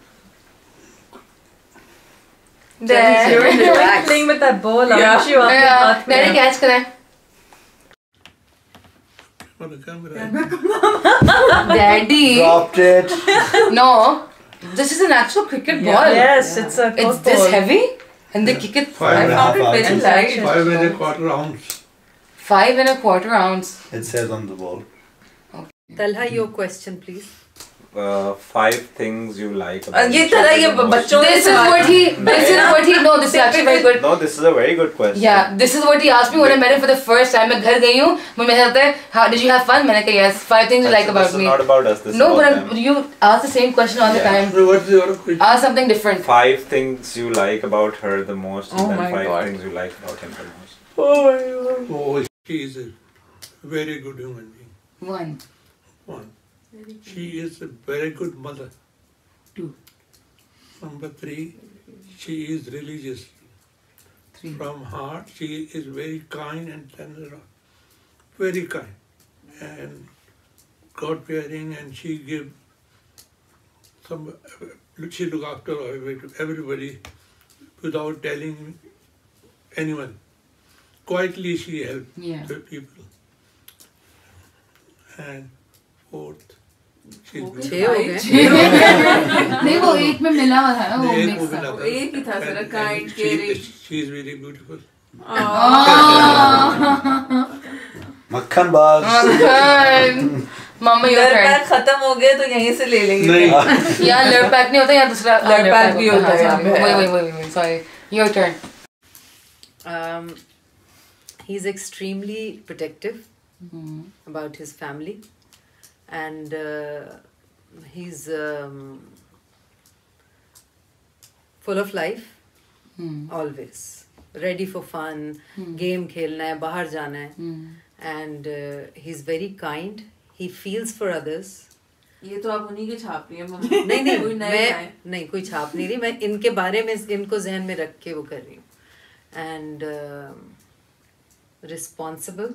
Speaker 5: There.
Speaker 2: You're like
Speaker 5: playing with that ball,
Speaker 7: yeah.
Speaker 5: aren't you?
Speaker 3: Yeah.
Speaker 1: Very catch करें.
Speaker 3: Daddy
Speaker 8: dropped it.
Speaker 3: No, this is an actual cricket
Speaker 5: yeah.
Speaker 3: ball.
Speaker 5: Yes, yeah. it's a.
Speaker 3: It's this
Speaker 5: ball.
Speaker 3: heavy, and they yeah. kick it.
Speaker 1: Five
Speaker 7: I.
Speaker 1: Five and a quarter ounce.
Speaker 3: Five and a quarter ounce.
Speaker 8: It says on the ball.
Speaker 2: Okay. tell her your question, please.
Speaker 6: Uh, five things you like
Speaker 7: Uh,
Speaker 6: about
Speaker 7: ये
Speaker 6: each
Speaker 7: तरह
Speaker 6: other
Speaker 7: ये
Speaker 6: the most.
Speaker 7: बच्चों
Speaker 3: this is what he this is what he no this is actually very good
Speaker 6: No, this is a very good question.
Speaker 3: Yeah, this is what he asked me when I met him for the first time. मैं घर गई हूँ मैं मेरे साथ है how did you have fun मैंने कहा yes five things you like
Speaker 6: Actually,
Speaker 3: about
Speaker 6: this is
Speaker 3: me
Speaker 6: not about us. This
Speaker 3: no
Speaker 6: is
Speaker 3: but
Speaker 6: about
Speaker 3: I'm,
Speaker 6: them.
Speaker 3: you ask the same question all the
Speaker 6: Yeah.
Speaker 3: time
Speaker 1: So what's your question?
Speaker 3: ask something different
Speaker 6: Five things you like about her the most, and
Speaker 7: Oh
Speaker 6: then
Speaker 7: my
Speaker 6: five
Speaker 7: God.
Speaker 6: things you like about him the most.
Speaker 1: Oh, she is a very good human being.
Speaker 9: One.
Speaker 1: One. She is a very good mother.
Speaker 9: Two.
Speaker 1: Number three, she is religious.
Speaker 9: Three.
Speaker 1: From heart, she is very kind and tender. Very kind. And God fearing, and she give some, she look after every- everybody without telling anyone. Quietly she help
Speaker 9: Yeah.
Speaker 1: the people. And fourth,
Speaker 2: छह हो गए
Speaker 9: नहीं वो एक में मिला हुआ था ना वो
Speaker 1: एक
Speaker 9: मिक्स
Speaker 1: वो
Speaker 9: था
Speaker 1: मिला था।
Speaker 7: एक ही था
Speaker 1: And-
Speaker 7: जरा
Speaker 1: and
Speaker 7: kind,
Speaker 1: she-
Speaker 7: caring.
Speaker 1: She is very beautiful.
Speaker 8: Makhan bars.
Speaker 3: Mama your
Speaker 7: लड़
Speaker 3: turn
Speaker 7: पैक खत्म हो गए तो यहीं से ले लेंगे
Speaker 1: नहीं
Speaker 3: यहाँ लड़ पैक नहीं होता यहाँ दूसरा हाँ,
Speaker 7: लड़ पैक भी होता है यहाँ पे।
Speaker 3: वही वही वही वही sorry your turn
Speaker 2: um, he's extremely protective about his family and uh, he's um, full of life always ready for fun game खेलना है बाहर जाना है and uh, he's very kind he feels for others
Speaker 7: ये तो आप उन्हीं के छाप रही हैं मम्मा
Speaker 2: नहीं नहीं
Speaker 7: कोई नए
Speaker 2: मैं
Speaker 7: आए।
Speaker 2: नहीं कोई छाप नहीं रही मैं इनके बारे में इनको जहन में रख के वो कर रही हूँ and responsible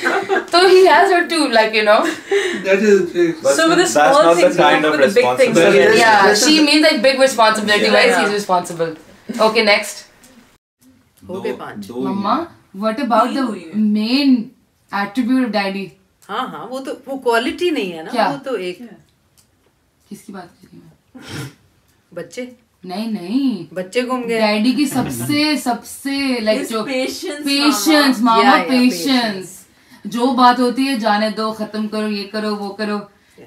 Speaker 5: big things,
Speaker 3: so he has her too like you know
Speaker 1: That is, uh,
Speaker 6: But
Speaker 5: So with the small
Speaker 6: not the kind of
Speaker 5: with the big things again.
Speaker 3: yeah she means like big responsibility
Speaker 6: Yeah.
Speaker 3: wise
Speaker 5: Yeah.
Speaker 3: he's responsible okay next
Speaker 2: हो गए पाँच
Speaker 6: दो
Speaker 9: मम्मा what about
Speaker 7: नहीं हुई
Speaker 9: the
Speaker 7: है।
Speaker 9: Main attribute of daddy
Speaker 2: हाँ हाँ वो तो वो क्वालिटी नहीं है ना
Speaker 9: क्या?
Speaker 2: वो तो एक
Speaker 9: किसकी बात कर रही हूँ
Speaker 2: बच्चे
Speaker 9: नहीं नहीं
Speaker 2: बच्चे घूम गए
Speaker 9: डैडी की सबसे सबसे लाइक जो
Speaker 7: patience,
Speaker 9: पेशेंस मामा
Speaker 2: Yeah, yeah,
Speaker 9: पेशेंस जो बात होती है जाने दो खत्म करो ये करो वो करो।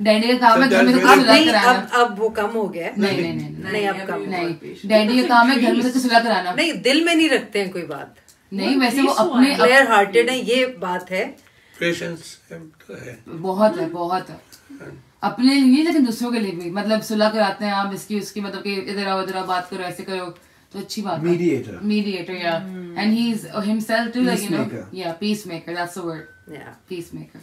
Speaker 9: डैडी का काम है घर में तो
Speaker 1: So
Speaker 2: अब
Speaker 9: सुलह कराना।
Speaker 2: अब अब वो कम हो गया
Speaker 9: नहीं नहीं नहीं नहीं
Speaker 2: नहीं अब कम
Speaker 9: नहीं। डैडी का काम है घर में तो सुलह कराना।
Speaker 2: नहीं दिल में नहीं रखते हैं कोई बात।
Speaker 9: नहीं वैसे वो अपने
Speaker 2: क्लियर हार्टेड है ये बात है।
Speaker 1: Patience तो है।
Speaker 9: बहुत है बहुत है। अपने लिए लेकिन दूसरों के लिए भी। मतलब सुलह कराते हैं आप इसकी उसकी मतलब कि इधर आओ इधर आओ बात करो ऐसे करो तो अच्छी बात है।
Speaker 11: Mediator.
Speaker 9: mediator yeah. And he's uh, himself too like you know?
Speaker 11: Peacemaker.
Speaker 9: yeah peacemaker that's the word.
Speaker 2: Yeah.
Speaker 9: peacemaker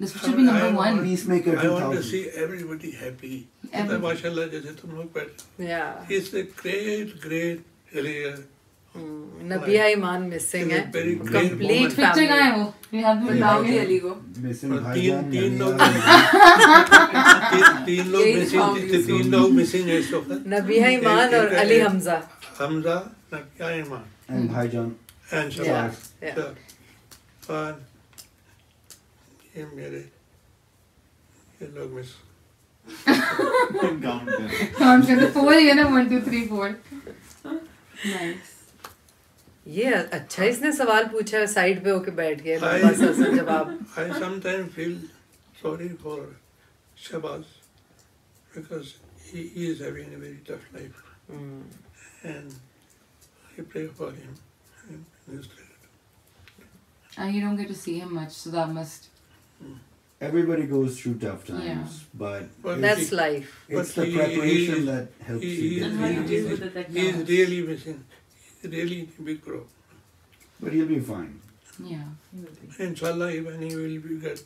Speaker 9: this should be number
Speaker 1: I
Speaker 9: one
Speaker 11: Peacemaker
Speaker 1: I want to see everybody happy.
Speaker 9: Every-
Speaker 1: माशाल्लाह जैसे तुम लोग बैठे
Speaker 2: Yeah.
Speaker 1: He's a great, great, uh,
Speaker 2: नबिया Iman missing है
Speaker 1: He's a very great
Speaker 2: complete
Speaker 1: woman.
Speaker 9: Picture कहाँ है वो have to
Speaker 7: बताओगी अली को
Speaker 1: तीन
Speaker 11: भाईजान,
Speaker 1: तीन लोग तीन लोग मिसिंग थे तीन लोग मिसिंग है इस वक्त
Speaker 2: नबिया ईमान और
Speaker 1: Ali
Speaker 2: Hamza
Speaker 1: Hamza Nabia Iman
Speaker 11: And Bhaijan.
Speaker 1: And
Speaker 2: Yeah,
Speaker 1: Shabaz ये मेरे ये लोग मिस.
Speaker 9: काउंट करते फोर ही है ना one two three four nice
Speaker 2: ये अच्छा इसने सवाल पूछा है साइड पे होके बैठ सा जवाब
Speaker 1: I sometimes feel sorry for Shabazz because he, he is having a very tough life
Speaker 2: Hmm.
Speaker 1: and I pray for him. in his life.
Speaker 9: And you don't get to see him much, so that must.
Speaker 11: Everybody goes through tough times,
Speaker 9: Yeah.
Speaker 11: but
Speaker 1: But
Speaker 2: That's he- life.
Speaker 11: it's
Speaker 1: but
Speaker 11: the
Speaker 1: he-
Speaker 11: preparation
Speaker 1: he-
Speaker 11: that helps
Speaker 1: He,
Speaker 11: you get
Speaker 1: is-
Speaker 5: And how through.
Speaker 1: he is really missing. Really in a big group.
Speaker 11: But he'll be fine.
Speaker 9: Yeah. He will be.
Speaker 1: Inshallah, when he will be get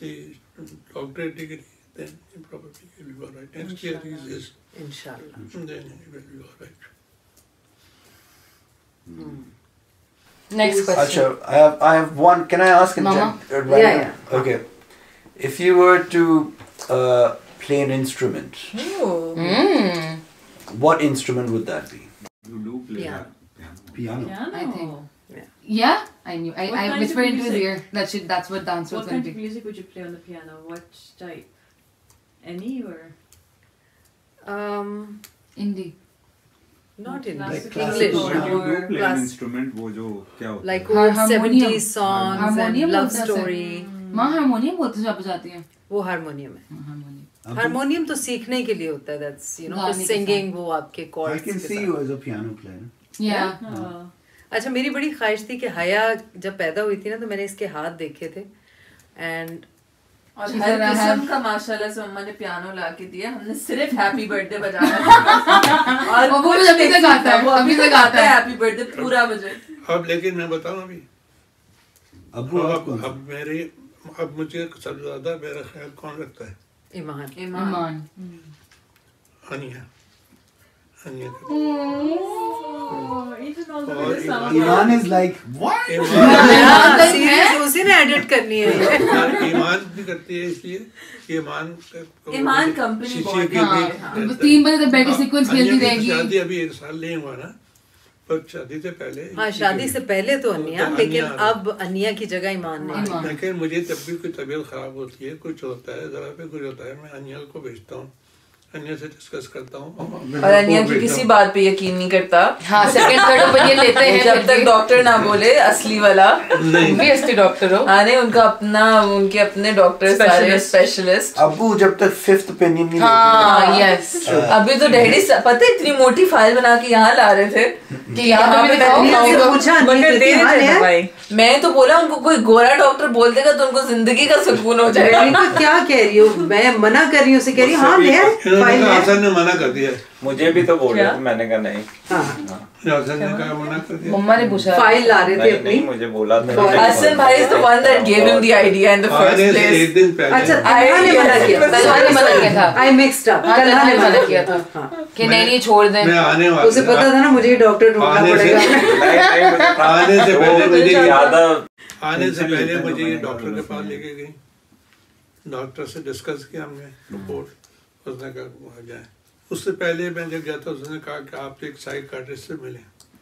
Speaker 1: the doctorate degree, then he probably will be all right. Next year he
Speaker 5: Inshallah.
Speaker 1: is,
Speaker 2: Inshallah.
Speaker 1: then he will be all right. Mm.
Speaker 3: Next question.
Speaker 8: Acha, I have I have one. Can I ask a
Speaker 3: Mama?
Speaker 8: gen- uh, random-
Speaker 2: Yeah,
Speaker 8: Okay. If you were to uh, play an instrument,
Speaker 3: Mm.
Speaker 8: what instrument would that be?
Speaker 11: You do play
Speaker 2: Yeah.
Speaker 11: Piano.
Speaker 5: Piano.
Speaker 9: I think. Yeah, I knew. I,
Speaker 5: What
Speaker 9: I
Speaker 5: kind
Speaker 9: whispered
Speaker 5: of
Speaker 9: into his
Speaker 5: music?
Speaker 9: ear that should, that's what dance was going to be.
Speaker 5: What kind of music would you play on the piano? What type? Any or
Speaker 2: um
Speaker 9: Indie.
Speaker 2: Not in
Speaker 5: Like
Speaker 2: English
Speaker 5: classical
Speaker 11: But you
Speaker 5: or
Speaker 11: do play an instrument वो जो क्या होता
Speaker 2: like
Speaker 11: है?
Speaker 9: Har-
Speaker 2: old
Speaker 9: harmonium.
Speaker 2: 70s songs and
Speaker 9: Harmonium
Speaker 2: love
Speaker 9: बोलते हैं उसे।
Speaker 2: story
Speaker 9: माँ harmonium बोलते जो आप बजाती हैं
Speaker 2: वो हारमोनियम है
Speaker 9: हाँ, हारमोनियम
Speaker 2: हारमोनियम तो सीखने के लिए होता है दैट्स यू नो सिंगिंग वो आपके
Speaker 11: I
Speaker 2: chords
Speaker 11: can see you as a piano player.
Speaker 9: Yeah.
Speaker 5: uh,
Speaker 2: अच्छा मेरी बड़ी ख्वाहिश थी कि हया जब पैदा हुई थी ना तो मैंने इसके हाथ देखे थे एंड
Speaker 7: और हर किस्म का माशाल्लाह से मम्मा ने पियानो ला के दिया। हमने सिर्फ़ हैप्पी बर्थडे बजाना और
Speaker 9: और वो
Speaker 7: भी
Speaker 9: अभी तक आता है,
Speaker 7: वो
Speaker 9: अभी तक आता
Speaker 7: है। हैप्पी बर्थडे पूरा बजे
Speaker 1: अब लेकिन मैं बताऊँ अभी?
Speaker 11: अब
Speaker 1: अब, अब मेरे अब मुझे सबसे ज़्यादा मेरा ख्याल कौन रखता है?
Speaker 2: ईमान
Speaker 7: ईमान.
Speaker 1: अनिया अनिया
Speaker 5: oh, even all the
Speaker 1: और
Speaker 5: way sound
Speaker 11: Iman is like what?
Speaker 1: ईमान
Speaker 2: उसी ने एडिट करनी है
Speaker 1: ईमान भी करती है इसलिए ईमान
Speaker 7: ईमान company
Speaker 1: शीशे
Speaker 7: बहुत
Speaker 1: के
Speaker 7: है, हाँ।
Speaker 9: तीन बजे तक बैठ सीक्वेंस खेलती रहेगी
Speaker 1: शादी अभी एक साल नहीं हुआ ना पर शादी से पहले
Speaker 2: हाँ शादी से पहले तो अनिया
Speaker 1: तो
Speaker 2: लेकिन अब अनिया की जगह ईमान ने
Speaker 9: ईमान।
Speaker 1: लेकिन मुझे जब भी कोई तबीयत खराब होती है कुछ होता है जरा पे कुछ होता है मैं अनिया को भेजता हूँ अनिया से डिस्कस करता हूँ।
Speaker 7: और अनिया की किसी बात पे यकीन नहीं करता।
Speaker 3: हाँ सेकंड थर्ड ओपिनियन लेते हैं
Speaker 7: जब तक डॉक्टर ना बोले असली वाला।
Speaker 1: नहीं।
Speaker 3: भी असली डॉक्टर हो।
Speaker 7: हाँ नहीं उनका अपना उनके अपने डॉक्टर सारे स्पेशलिस्ट
Speaker 8: Abu, जब तक fifth opinion नहीं
Speaker 3: हाँ यस
Speaker 7: अभी तो डैडी पता है इतनी मोटी फ़ाइल बना के यहाँ ला रहे थे?
Speaker 3: कि यहाँ पे दिखाओ
Speaker 2: है
Speaker 7: भाई। मैं तो बोला उनको कोई गोरा डॉक्टर बोल देगा तो उनको ज़िंदगी का सुकून हो जाएगा।
Speaker 2: तो क्या कह रही हूँ? मैं मना कर रही हूँ उसे कह रही हूँ हाँ ले फ़ाइल है?
Speaker 1: हसन ने मना कर दिया।
Speaker 6: मुझे भी तो बोल रहे
Speaker 7: क्या?
Speaker 6: थे मैंने कहा नहीं।
Speaker 2: हाँ।
Speaker 1: हसन ने कहा मना कर दिया।
Speaker 3: मम्मा ने पूछा।
Speaker 2: फ़ाइल ला रहे थे अपनी।
Speaker 6: मुझे बोला था।
Speaker 7: Hasan bhai is the one that gave him the idea
Speaker 1: in
Speaker 7: the
Speaker 1: first
Speaker 7: place
Speaker 1: एक दिन पहले।
Speaker 2: अच्छा ने मना किया।
Speaker 3: ने मना किया था।
Speaker 2: आई मिक्स्ड अप
Speaker 3: हाँ,
Speaker 2: ने मना
Speaker 3: किया था।
Speaker 2: हाँ।
Speaker 3: कि नहीं नहीं छोड़ दें।
Speaker 1: मैं आने वाला
Speaker 2: उसे पता था ना मुझे डॉक्टर ढूंढना
Speaker 1: आने से
Speaker 2: पड़ेगा।
Speaker 1: आने से पहले मुझे
Speaker 6: ज़्यादा
Speaker 1: आने से पहले मुझे
Speaker 11: तो
Speaker 1: ये डॉक्टर के पास
Speaker 11: से
Speaker 1: लेके गई। डॉक्टर से डिस्कस किया हमने रिपोर्ट उसने कहा वहाँ जाए। उससे पहले मैं जब गया था उसने कहा कि आप एक साइकाट्रिस्ट से मिले।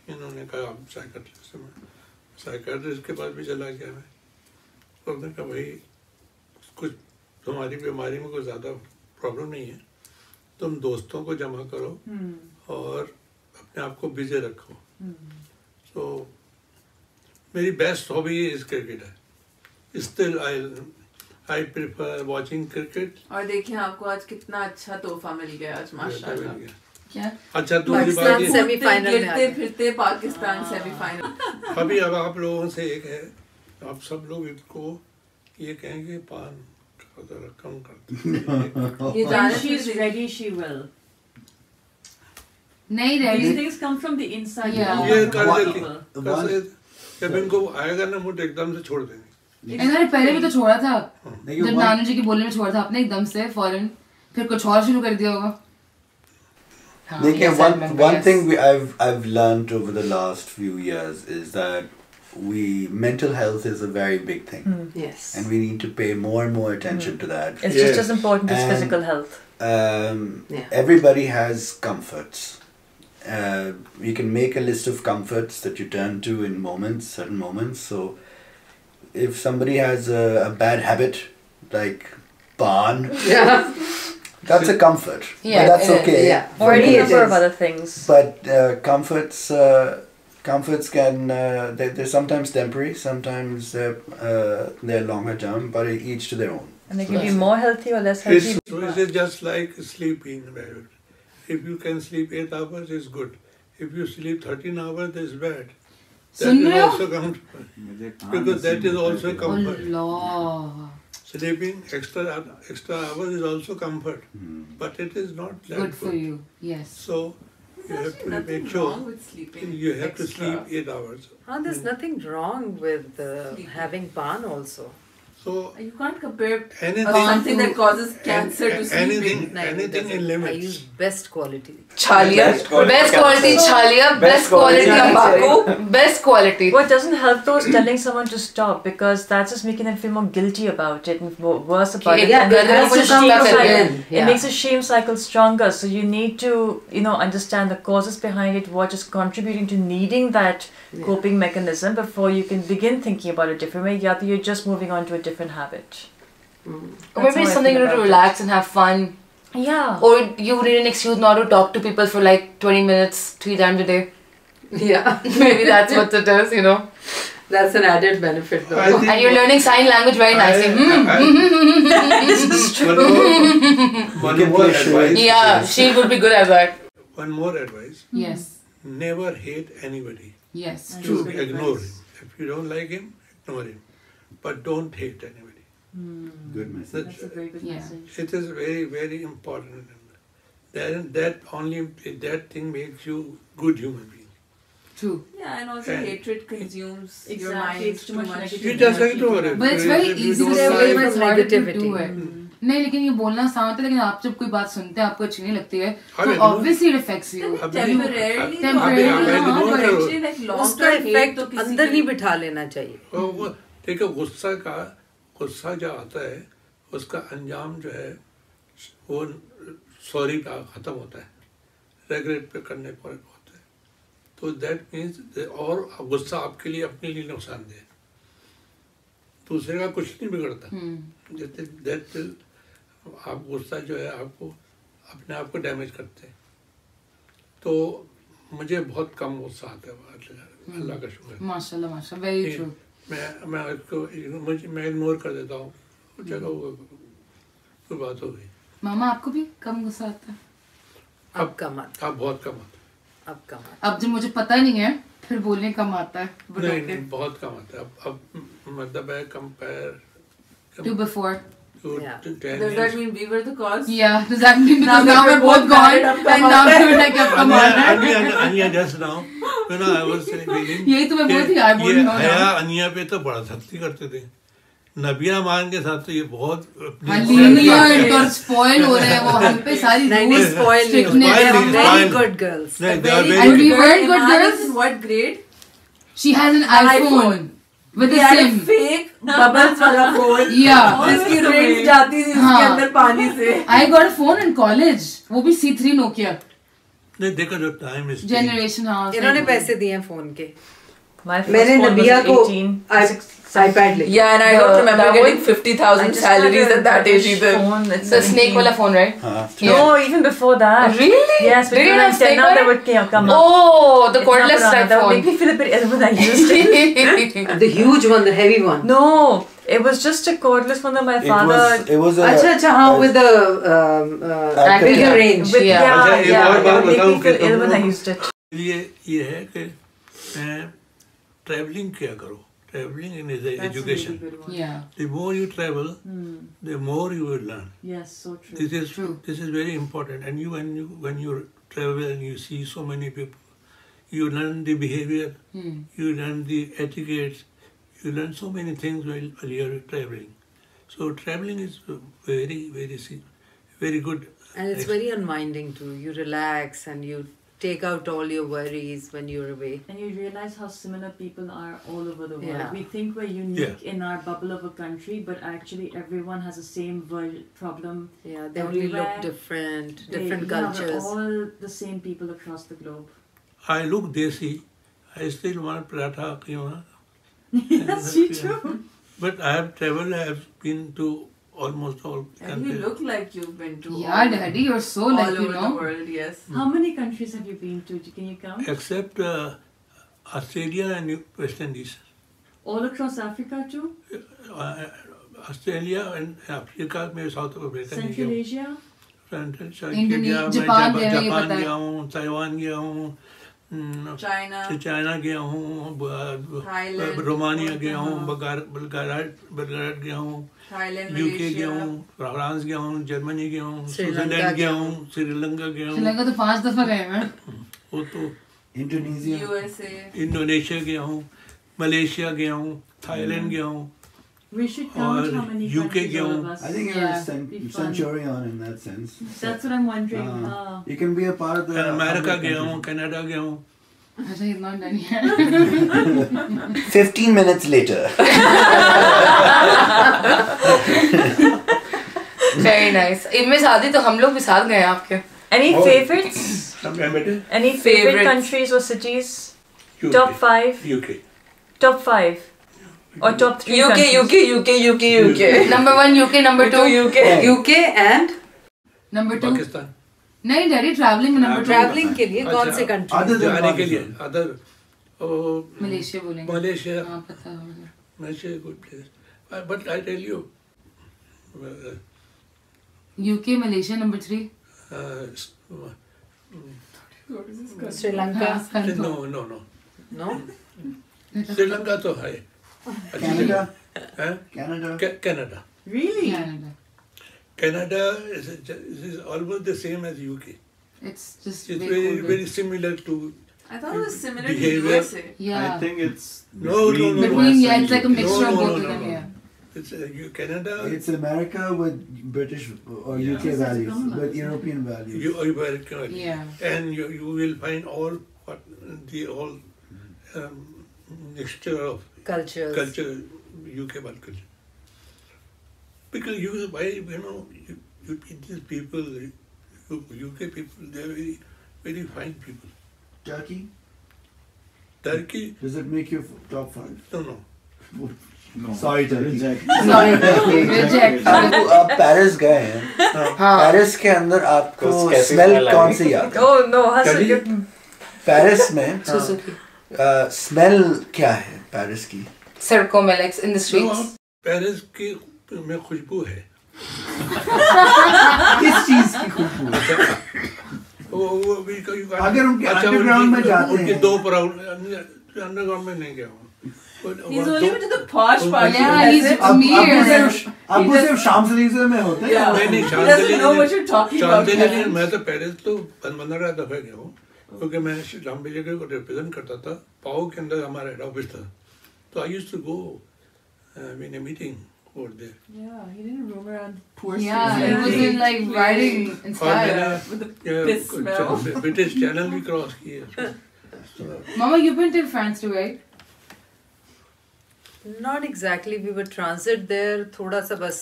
Speaker 1: इन्होंने कहा आप साइकाट्रिस्ट से मिले। साइकाट्रिस्ट के पास भी चला गया मैं। उसने कहा भाई कुछ तुम्हारी बीमारी में कोई ज़्यादा प्रॉब्लम नहीं है। तुम दोस्तों को जमा करो और अपने आप को बिज़ी रखो। तो मेरी बेस्ट हॉबी इज़ क्रिकेट है। Still I I prefer watching cricket
Speaker 7: और देखिए आपको आज कितना अच्छा तोहफा मिल गया आज माशाल्लाह।
Speaker 9: क्या?
Speaker 1: अच्छा दूसरी बात
Speaker 2: सेमीफाइनल
Speaker 7: गिरते फिरते पाकिस्तान सेमीफाइनल।
Speaker 1: अभी अब आप लोगों से एक है आप सब लोग इसको ये कहेंगे पान का कम कर दो।
Speaker 7: ये
Speaker 5: When
Speaker 7: जाने
Speaker 5: she's
Speaker 7: से
Speaker 5: ready, she will.
Speaker 9: नहीं
Speaker 5: These
Speaker 9: ready
Speaker 5: things come from the inside.
Speaker 1: ये कर देती। जब इनको आएगा ना मुझे एकदम से छोड़ देंगे।
Speaker 9: इन्होंने पहले भी तो छोड़ा था
Speaker 11: देखिए
Speaker 9: जब
Speaker 11: one-
Speaker 9: नानू जी के बोलने में छोड़ा था आपने एकदम से फौरन फिर कुछ और शुरू कर दिया होगा
Speaker 8: देखिए
Speaker 3: yes, I
Speaker 8: one
Speaker 3: remember,
Speaker 8: one
Speaker 3: yes.
Speaker 8: thing we, I've I've learned over the last few years is that we mental health is a very big thing,
Speaker 2: Yes.
Speaker 8: and we need to pay more and more attention to that.
Speaker 5: It's just as important as
Speaker 8: And-
Speaker 5: physical health.
Speaker 8: Um,
Speaker 2: Yeah.
Speaker 8: Everybody has comforts. Uh, you can make a list of comforts that you turn to in moments, certain moments. So, if somebody has a, a bad habit, like barn,
Speaker 2: Yeah.
Speaker 8: that's a comfort.
Speaker 3: Yeah,
Speaker 8: but that's okay.
Speaker 2: yeah.
Speaker 5: Or
Speaker 2: For
Speaker 5: any
Speaker 2: me it
Speaker 5: number of other things.
Speaker 8: But uh, comforts, uh, comforts can uh, they they're sometimes temporary, sometimes they're uh, they're longer term, but each to their own.
Speaker 5: And they can be more healthy or less healthy.
Speaker 1: It's, so it is just like sleeping. If you can sleep 8 hours, it's good. If you sleep 13 hours, that's bad. That is also comfort. Because that is also comfort.
Speaker 9: Allah.
Speaker 1: Sleeping extra extra hours is also comfort, hmm. but it is not that
Speaker 9: good for good. you. Yes.
Speaker 1: So you have to make sure you have
Speaker 7: extra.
Speaker 1: to sleep eight hours.
Speaker 2: Ah, there's hmm. nothing wrong with uh, having pan also.
Speaker 1: So
Speaker 7: You can't compare
Speaker 1: anything,
Speaker 7: something that causes cancer to sleeping.
Speaker 1: anything,
Speaker 2: No, it
Speaker 1: anything in
Speaker 2: doesn't. I use best quality.
Speaker 3: Chalia.
Speaker 6: Best quality
Speaker 3: Best quality chalia. Best
Speaker 8: Best
Speaker 3: quality
Speaker 8: quality.
Speaker 3: Best quality.
Speaker 5: What doesn't help though is telling someone to stop because that's just making them feel more guilty about it and worse about it.
Speaker 3: Yeah,
Speaker 5: And then
Speaker 3: it has
Speaker 5: a
Speaker 3: come
Speaker 5: shame
Speaker 3: back
Speaker 5: cycle.
Speaker 2: again.
Speaker 5: It makes a shame cycle stronger. So you need to, you know, understand the causes behind it, what is contributing to needing that coping mechanism before you can begin thinking about it different way. Yeah, you're just moving on to a different habit.
Speaker 3: Or maybe
Speaker 5: how I
Speaker 3: something you do to
Speaker 5: about it.
Speaker 3: relax and have fun.
Speaker 5: Yeah.
Speaker 3: Or you need an excuse not to talk to people for like 20 minutes, three times a day.
Speaker 2: Yeah.
Speaker 3: Maybe that's what it is, you know.
Speaker 2: That's an added benefit though.
Speaker 3: And you're learning sign language very nicely. Hmm.
Speaker 1: I- One more, one
Speaker 8: can
Speaker 1: more advice.
Speaker 3: Yeah, she would be good at that.
Speaker 1: One more advice.
Speaker 9: Yes.
Speaker 1: Never hate anybody.
Speaker 9: Yes.
Speaker 1: True.
Speaker 7: good
Speaker 1: Ignore him. If you don't like him, ignore him. But don't hate anybody. Mm.
Speaker 11: Good message.
Speaker 7: That's a very good
Speaker 9: Yeah.
Speaker 7: message.
Speaker 1: It is very, very important. That, that only that thing makes you good human being.
Speaker 9: True.
Speaker 7: Yeah, and also
Speaker 1: Yeah.
Speaker 7: hatred consumes your
Speaker 5: Exactly,
Speaker 7: mind
Speaker 5: it's
Speaker 7: too
Speaker 5: too much
Speaker 7: much.
Speaker 5: negativity.
Speaker 1: You just ignore it.
Speaker 9: But it's very easy to say but it's harder to
Speaker 2: negativity.
Speaker 9: do it. नहीं लेकिन ये बोलना आसान होता है लेकिन आप जब कोई बात सुनते हैं आपको अच्छी नहीं लगती है तो ऑब्वियसly it affects you
Speaker 1: अभी-
Speaker 7: Temporarily, तो
Speaker 9: Temporarily,
Speaker 7: आप-
Speaker 9: हाँ,
Speaker 7: हाँ,
Speaker 9: but
Speaker 7: but actually
Speaker 2: उसका इफ़ेक्ट
Speaker 7: तो
Speaker 2: अंदर
Speaker 7: के-
Speaker 2: ही बिठा लेना चाहिए
Speaker 1: वो- गुस्सा का गुस्सा जो आता है उसका अंजाम जो है वो सॉरी का खत्म होता है। रेगरेट पे करने पर होता है। तो दैट मीन्स और गुस्सा आपके लिए अपने लिए नुकसानदेह है दूसरे का कुछ नहीं बिगड़ता। जैसे दैट आप गुस्सा जो है आपको अपने आप को डैमेज करते हैं। तो मुझे बहुत कम गुस्सा आता है अल्लाह का शुक्र
Speaker 9: माशाल्लाह माशाल्लाह वेरी ट्रू
Speaker 1: है। मैं मैं उसको मुझे मैं इग्नोर कर देता हूँ चलो कोई बात हो गई
Speaker 9: मामा आपको भी कम गुस्सा आता है
Speaker 2: अब कम आता
Speaker 1: अब बहुत कम आता
Speaker 2: अब कम आता
Speaker 9: अब जब मुझे पता नहीं है फिर बोलने कम आता है
Speaker 1: है नहीं. नहीं बहुत कम आता है अब अब मतलब है compare
Speaker 9: to
Speaker 2: Yeah.
Speaker 1: Ten
Speaker 7: Does that mean we were the cause?
Speaker 9: yeah does that mean because now
Speaker 7: we're
Speaker 9: both gone and
Speaker 7: come
Speaker 9: now
Speaker 7: आता है।
Speaker 9: we're like है
Speaker 1: Anya, Anya just now, I was
Speaker 9: यही तो मैं बोल थी,
Speaker 1: हया अनिया पे तो बड़ा सख्ती करते थे नबिया मान के साथ तो ये बहुत
Speaker 9: और हो रहे हैं वो हम पे सारी
Speaker 2: नहीं
Speaker 9: she has an iPhone,
Speaker 7: iPhone.
Speaker 9: with a SIM
Speaker 7: fake bubbles वाला phone.
Speaker 9: Yeah.
Speaker 7: जाती थी
Speaker 9: हाँ.
Speaker 7: उसके अंदर पानी से.
Speaker 9: I got a phone in college वो भी C3 Nokia
Speaker 1: नहीं देखो जो टाइम इज़
Speaker 9: जनरेशन हाँ
Speaker 2: इन्होंने पैसे दिए हैं फ़ोन के। मैंने नबिया को
Speaker 5: 18.
Speaker 2: IPad
Speaker 7: Yeah, and I
Speaker 3: The-
Speaker 7: don't remember getting 50,000 salaries at that age either.
Speaker 5: Phone
Speaker 3: the snake wala phone right
Speaker 8: Uh-huh.
Speaker 5: No, even before that.
Speaker 3: Really?
Speaker 5: Yes, with
Speaker 3: didn't
Speaker 5: the
Speaker 3: have snake
Speaker 5: that would come up.
Speaker 3: oh the cordless type
Speaker 5: That would make me feel a bit ill when I used it.
Speaker 2: the huge one the heavy one
Speaker 5: no, it was just a cordless one that my
Speaker 8: It
Speaker 5: father.
Speaker 8: was it was a
Speaker 2: अच्छा अच्छा हाँ
Speaker 8: a-
Speaker 2: with the um, uh,
Speaker 8: Active
Speaker 2: bigger
Speaker 8: yeah.
Speaker 2: range
Speaker 5: with,
Speaker 3: Yeah.
Speaker 5: yeah,
Speaker 1: अच्छा,
Speaker 5: yeah,
Speaker 1: और बात बताऊँ कि तुम
Speaker 5: when I
Speaker 1: लोग-
Speaker 5: used it.
Speaker 1: ये ये है कि ट्रैवलिंग किया करो traveling is an That's education.
Speaker 9: Really yeah.
Speaker 1: The more you travel, hmm. the more you will learn.
Speaker 5: Yes, so true.
Speaker 1: This is true. This is very important. And you, when you when you travel and you see so many people, you learn the behavior, hmm. you learn the etiquette, you learn so many things while, while you're traveling. So traveling is very very very good.
Speaker 2: And it's very unwinding too. You relax and you take out all your worries when you're away.
Speaker 5: And you realize how similar people are all over the world.
Speaker 2: Yeah.
Speaker 5: We think we're unique in our bubble of a country, but actually everyone has the same world problem.
Speaker 2: Yeah, they only look
Speaker 5: Everywhere.
Speaker 2: different,
Speaker 5: They-
Speaker 2: different
Speaker 5: yeah,
Speaker 2: cultures.
Speaker 5: all the same people across the globe.
Speaker 1: I look desi. I still want paratha keema.
Speaker 5: That's true.
Speaker 1: But I have traveled. I have been to almost all
Speaker 7: And you
Speaker 1: countries.
Speaker 7: look like you've been to
Speaker 9: Yeah,
Speaker 7: all,
Speaker 9: daddy, you're so
Speaker 7: all
Speaker 9: like, you
Speaker 7: over the
Speaker 9: know.
Speaker 7: world, yes.
Speaker 5: How many countries have you been to? Can you count?
Speaker 1: Except uh, Australia and New- West Indies.
Speaker 5: All across Africa too?
Speaker 1: Uh, Australia and Africa में south Africa नहीं
Speaker 5: Central
Speaker 1: गया
Speaker 5: Asia?
Speaker 1: Central Asia
Speaker 9: Indonesia,
Speaker 1: गया मैं
Speaker 9: Japan
Speaker 1: जापा-
Speaker 9: गए हो, ये
Speaker 1: Japan
Speaker 9: पता है।
Speaker 1: गया हूँ ताइवान गया हूँ हम्म,
Speaker 7: China,
Speaker 1: से चाइना गया हूँ ब-
Speaker 7: Thailand,
Speaker 1: रोमानिया गया हूँ
Speaker 5: हाँ।
Speaker 1: बल्गार बल्गाराट बल्गाराट गया हूँ
Speaker 7: Thailand,
Speaker 1: यूके गया हूँ फ्रांस गया हूँ जर्मनी गया हूँ स्विट्जरलैंड
Speaker 2: गया
Speaker 1: हूँ। श्रीलंका गया हूँ।
Speaker 9: तो पाँच दफ़ा गए
Speaker 1: वो तो
Speaker 7: इंडोनेशिया।
Speaker 1: इंडोनेशिया गया हूँ मलेशिया गया हूँ थाईलैंड गया हूँ। और
Speaker 5: यूके
Speaker 1: गया अमेरिका गया हूँ। कनाडा गया हूँ
Speaker 9: अच्छा he's not done yet
Speaker 8: 15 minutes later.
Speaker 3: Very nice इनमें शादी तो हम लोग भी साथ गए आपके
Speaker 5: Any
Speaker 1: Oh.
Speaker 5: favorites? Any favorite
Speaker 7: Favorites.
Speaker 5: countries or cities?
Speaker 1: UK,
Speaker 5: Top five?
Speaker 1: UK
Speaker 5: Top five? Or top three
Speaker 7: UK,
Speaker 5: countries?
Speaker 7: UK, UK, UK, UK.
Speaker 3: Number one UK number two
Speaker 7: UK.
Speaker 2: UK and
Speaker 9: number two
Speaker 1: Pakistan
Speaker 9: नहीं daddy travelling में number two
Speaker 2: traveling के लिए कौन
Speaker 1: अच्छा।
Speaker 2: से country?
Speaker 11: Other
Speaker 1: जाने के लिए अदर
Speaker 9: मलेशिया बोलेंगे।
Speaker 1: मलेशिया।
Speaker 9: हाँ पता है
Speaker 1: Malaysia good place but I tell you
Speaker 9: UK Malaysia number three
Speaker 2: Sri Lanka?
Speaker 1: No no
Speaker 2: no
Speaker 1: Sri Lanka तो है।
Speaker 11: Canada.
Speaker 1: हैं?
Speaker 11: Canada.
Speaker 1: Ca- Canada
Speaker 5: Really?
Speaker 1: Canada is, is almost the same as UK.
Speaker 9: It's just
Speaker 1: It's very very similar to
Speaker 7: I thought it was similar to
Speaker 1: Behavior.
Speaker 7: USA.
Speaker 9: Yeah.
Speaker 11: I think it's.
Speaker 1: No, no,
Speaker 11: between
Speaker 1: no, no.
Speaker 9: Between,
Speaker 11: US
Speaker 9: yeah, it's like a mixture
Speaker 1: No,
Speaker 9: of
Speaker 1: no,
Speaker 9: both
Speaker 1: no,
Speaker 9: of them,
Speaker 1: no.
Speaker 9: yeah.
Speaker 1: it's uh, you Canada.
Speaker 11: It's America with British or
Speaker 1: Yeah.
Speaker 11: UK
Speaker 5: It's
Speaker 11: values,
Speaker 5: Commonwealth.
Speaker 11: with European values.
Speaker 1: You are American,
Speaker 9: Yeah.
Speaker 1: and you you will find all what the all um, mixture of
Speaker 2: Cultures.
Speaker 1: culture, UK one culture. Because you, why you know, you, you these people, you, UK people, they are very, very fine people.
Speaker 11: Turkey.
Speaker 1: Turkey,
Speaker 11: Does it make you top five?
Speaker 1: no, no.
Speaker 11: Sorry, Turkey.
Speaker 9: Sorry, reject.
Speaker 8: आप आप Paris गए हैं
Speaker 3: हाँ
Speaker 8: Paris के अंदर आपको smell कौन सी याद है
Speaker 5: Oh no,
Speaker 8: पेरिस में स्मेल क्या है पेरिस की
Speaker 3: सड़कों में like in
Speaker 1: the
Speaker 3: streets
Speaker 1: Paris की में खुशबू है
Speaker 11: किस चीज़ की खुशबू?
Speaker 1: वो वो भी
Speaker 11: अगर उनके
Speaker 1: अच्छा,
Speaker 11: underground में जाते
Speaker 1: उनकी
Speaker 11: हैं।
Speaker 1: दो प्राउड अंडरग्राउंड में नहीं गया हूँ
Speaker 7: He's only been to the posh part.
Speaker 9: Yeah, he's.
Speaker 11: अब सिर्फ़
Speaker 7: He
Speaker 11: सिर्फ़ में होते हैं
Speaker 7: Yeah.
Speaker 1: नहीं
Speaker 7: talking about.
Speaker 1: शांतिली
Speaker 7: Karen.
Speaker 1: मैं तो पेरिस तो पंद्रह दफे गया हूँ क्योंकि मैं को रिप्रेजेंट करता था पाओ के अंदर हमारा हेड ऑफ़िस था तो I used to go in a meeting Over there
Speaker 7: Yeah, he didn't roam around poor
Speaker 9: Yeah,
Speaker 7: streets.
Speaker 9: it was in like riding in
Speaker 1: और
Speaker 9: style.
Speaker 1: मैंने
Speaker 7: piss smell.
Speaker 1: ब्रिटिश चैनल भी क्रॉस किए
Speaker 9: Mama, you've been to France too, right?
Speaker 2: Not exactly. We were transit there थोड़ा सा बस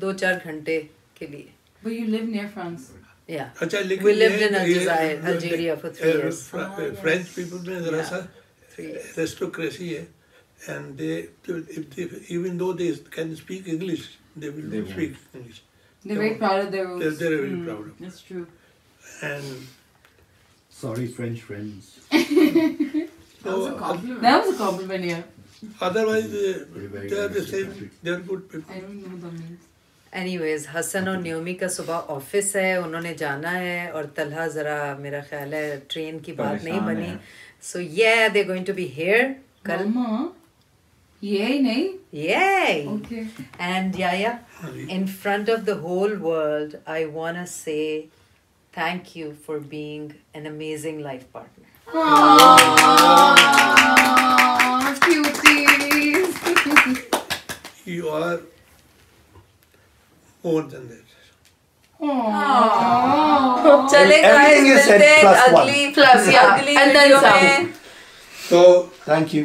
Speaker 2: दो चार घंटे के लिए.
Speaker 9: But you live near France.
Speaker 2: Yeah.
Speaker 1: अच्छा लेकिन
Speaker 2: We lived
Speaker 1: ये-
Speaker 2: in
Speaker 1: ये-
Speaker 2: Aljazair, Algeria for three
Speaker 1: uh,
Speaker 2: years.
Speaker 1: Fr-
Speaker 5: Ah, yes.
Speaker 1: French people में जरा
Speaker 2: Yeah.
Speaker 1: सा
Speaker 2: Three years.
Speaker 1: aristocracy है and they if they even though they can speak English they will
Speaker 6: They
Speaker 1: not speak English
Speaker 9: They're very proud of their
Speaker 1: they're,
Speaker 9: roots.
Speaker 1: they're very
Speaker 5: Mm,
Speaker 1: proud of
Speaker 5: That's true.
Speaker 1: it. and
Speaker 11: Sorry, French friends.
Speaker 7: That was a
Speaker 1: so,
Speaker 7: compliment.
Speaker 9: That was a compliment, yeah.
Speaker 1: otherwise uh,
Speaker 11: Very, very
Speaker 1: they are the
Speaker 11: nice
Speaker 1: same
Speaker 11: country.
Speaker 1: they are good people
Speaker 9: I don't know what that means.
Speaker 2: Anyways, Hasan और Naomi का सुबह office है उन्होंने जाना है और तलहा ज़रा मेरा ख्याल है ट्रेन की बात नहीं
Speaker 6: परेशान
Speaker 2: बनी
Speaker 6: है।
Speaker 2: सो ये they going to be here कल
Speaker 9: Mama? Yay, nay?
Speaker 2: Yay!
Speaker 9: Okay.
Speaker 2: And Yaya, in front of the whole world, I want to say thank you for being an amazing life partner.
Speaker 9: Aww, cuties.
Speaker 1: you are more than that
Speaker 7: चले guys
Speaker 8: Everything you said
Speaker 7: मिलते हैं
Speaker 8: plus one.
Speaker 7: अगली
Speaker 3: Plus, yeah.
Speaker 7: अगली
Speaker 3: And then
Speaker 7: video
Speaker 3: some.
Speaker 7: में
Speaker 1: So,
Speaker 11: Thank you.